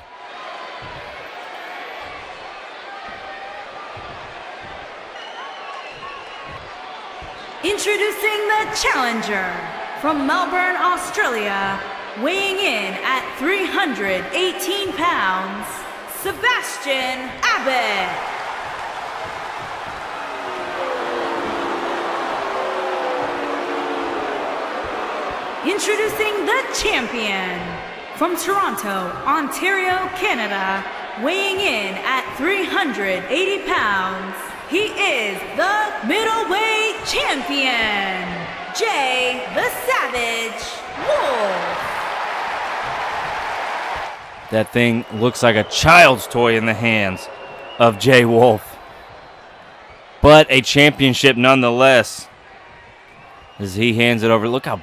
Introducing the challenger from Melbourne, Australia, weighing in at 318 pounds, Sebastian Abbott. Introducing the champion from Toronto, Ontario, Canada, weighing in at 380 pounds. He is the middleweight champion, Jay the Savage Wolf. That thing looks like a child's toy in the hands of Jay Wolf. But a championship nonetheless. As he hands it over. Look how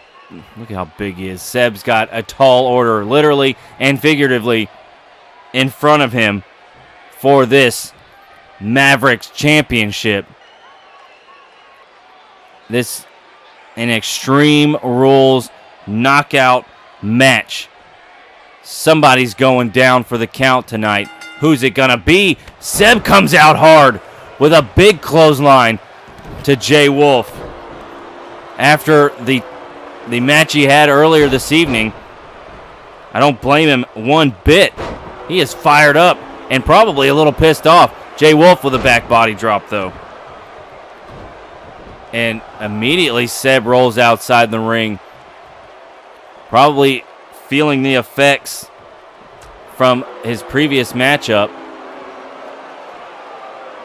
Look how big he is. Seb's got a tall order, literally and figuratively, in front of him for this Mavericks championship. This an extreme rules knockout match. Somebody's going down for the count tonight. Who's it gonna be? Seb comes out hard with a big clothesline to Jay Wolf. After the the match he had earlier this evening. I don't blame him one bit. He is fired up and probably a little pissed off. Jay Wolf with a back body drop, though. And immediately Seb rolls outside the ring. Probably feeling the effects from his previous matchup.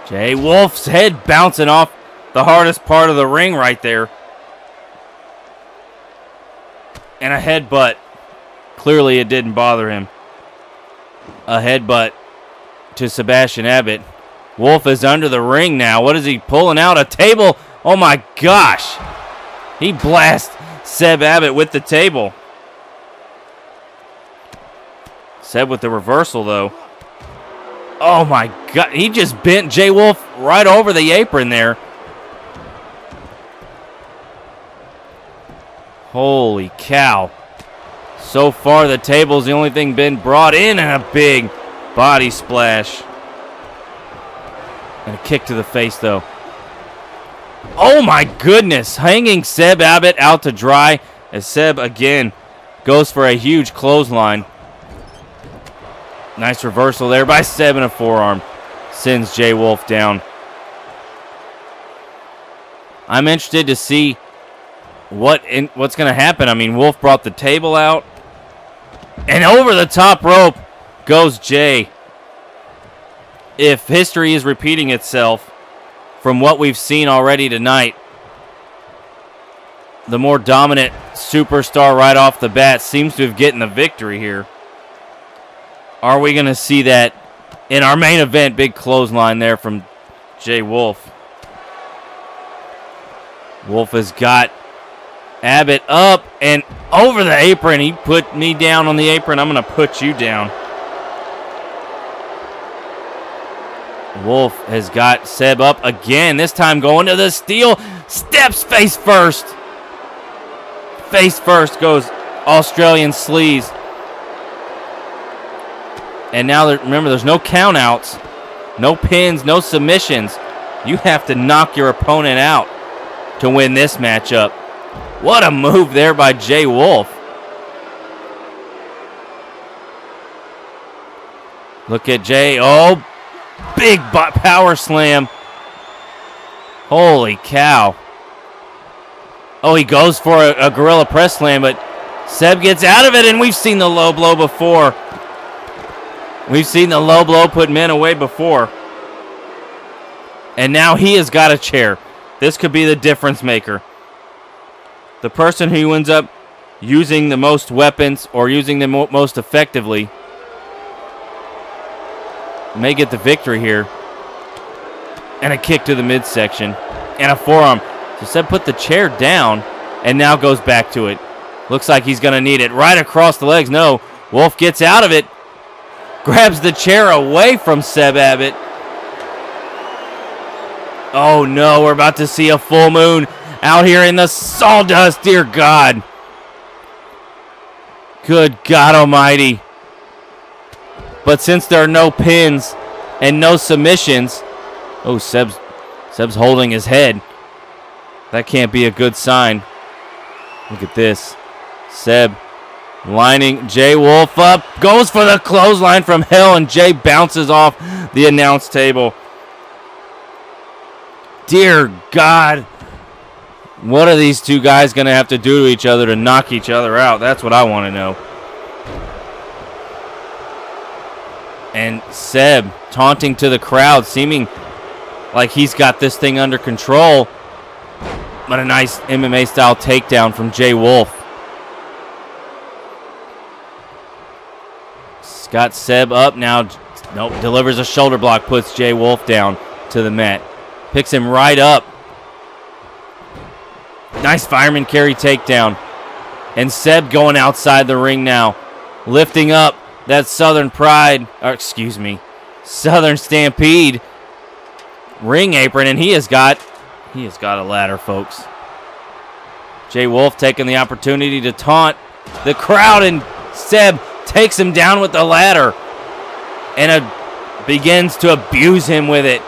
Jay Wolf's head bouncing off the hardest part of the ring right there and a headbutt. Clearly, it didn't bother him. A headbutt to Sebastian Abbott. Wolf is under the ring now. What is he pulling out? A table? Oh my gosh. He blasts Seb Abbott with the table. Seb with the reversal, though. Oh my god. He just bent Jay Wolf right over the apron there. Holy cow. So far, the table's the only thing been brought in and a big body splash. And a kick to the face, though. Oh, my goodness. Hanging Seb Abbott out to dry as Seb, again, goes for a huge clothesline. Nice reversal there by Seven, a forearm. Sends Jay Wolf down. I'm interested to see what in, what's going to happen. I mean, Wolf brought the table out. And over the top rope goes Jay. If history is repeating itself from what we've seen already tonight, the more dominant superstar right off the bat seems to have gotten the victory here. Are we going to see that in our main event? Big clothesline there from Jay Wolf. Wolf has got Abbott up and over the apron. He put me down on the apron. I'm going to put you down. Wolf has got Seb up again. This time going to the steel. Steps face first. Face first goes Australian Sleaze. And now, remember, there's no countouts, no pins, no submissions. You have to knock your opponent out to win this matchup. What a move there by Jay Wolf. Look at Jay. Oh, big power slam. Holy cow. Oh, he goes for a, a, gorilla press slam, but Seb gets out of it, and we've seen the low blow before. We've seen the low blow put men away before. And now he has got a chair. This could be the difference maker the person who ends up using the most weapons or using them most effectively may get the victory here. And a kick to the midsection. And a forearm. So said put the chair down and now goes back to it. Looks like he's going to need it right across the legs. No. Wolf gets out of it. Grabs the chair away from Seb Abbott. Oh no, we're about to see a full moon out here in the sawdust, dear God. Good God Almighty. But since there are no pins and no submissions, oh, Seb's, Seb's holding his head. That can't be a good sign. Look at this. Seb lining Jay Wolf up. Goes for the clothesline from Hill, and Jay bounces off the announce table. Dear God. What are these two guys going to have to do to each other to knock each other out? That's what I want to know. And Seb taunting to the crowd, seeming like he's got this thing under control. But a nice MMA style takedown from Jay Wolf. Got Seb up now. Nope, delivers a shoulder block, puts Jay Wolf down to the mat. Picks him right up. Nice fireman carry takedown. And Seb going outside the ring now. Lifting up that Southern Pride, or excuse me, Southern Stampede ring apron, and he has got he has got a ladder, folks. Jay Wolf taking the opportunity to taunt the crowd, and Seb takes him down with the ladder and a, begins to abuse him with it.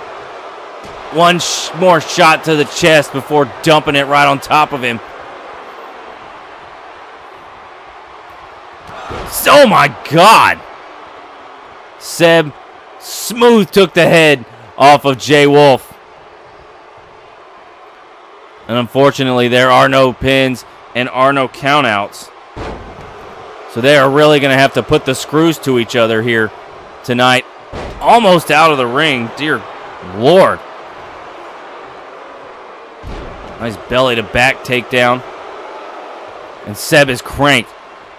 One sh more shot to the chest before dumping it right on top of him. Oh my God! Seb smooth took the head off of Jay Wolf. And unfortunately, there are no pins and are no countouts. So they are really going to have to put the screws to each other here tonight. Almost out of the ring. Dear Lord. Nice belly to back takedown. And Seb is cranked.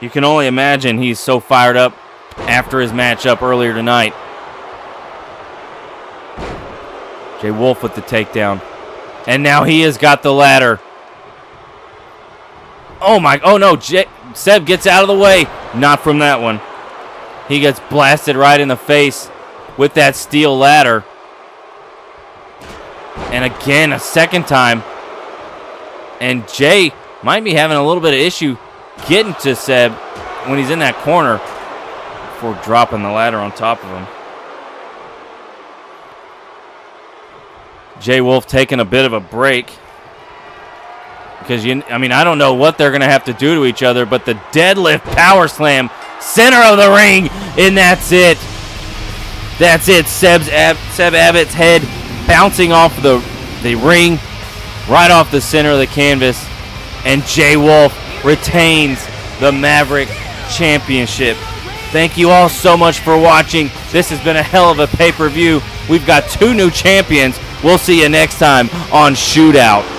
You can only imagine he's so fired up after his matchup earlier tonight. Jay Wolf with the takedown. And now he has got the ladder. Oh my, oh no, Jay, Seb gets out of the way. Not from that one. He gets blasted right in the face with that steel ladder. And again, a second time. And Jay might be having a little bit of issue getting to Seb when he's in that corner before dropping the ladder on top of him. Jay Wolf taking a bit of a break. Because, you, I mean, I don't know what they're to have to do to each other, but the deadlift power slam, center of the ring, and that's it. That's it. Seb's Ab Seb Abbott's head bouncing off the, the ring, right off the center of the canvas, and Jay Wolf retains the Maverick Championship. Thank you all so much for watching. This has been a hell of a pay-per-view. We've got two new champions. We'll see you next time on Shootout.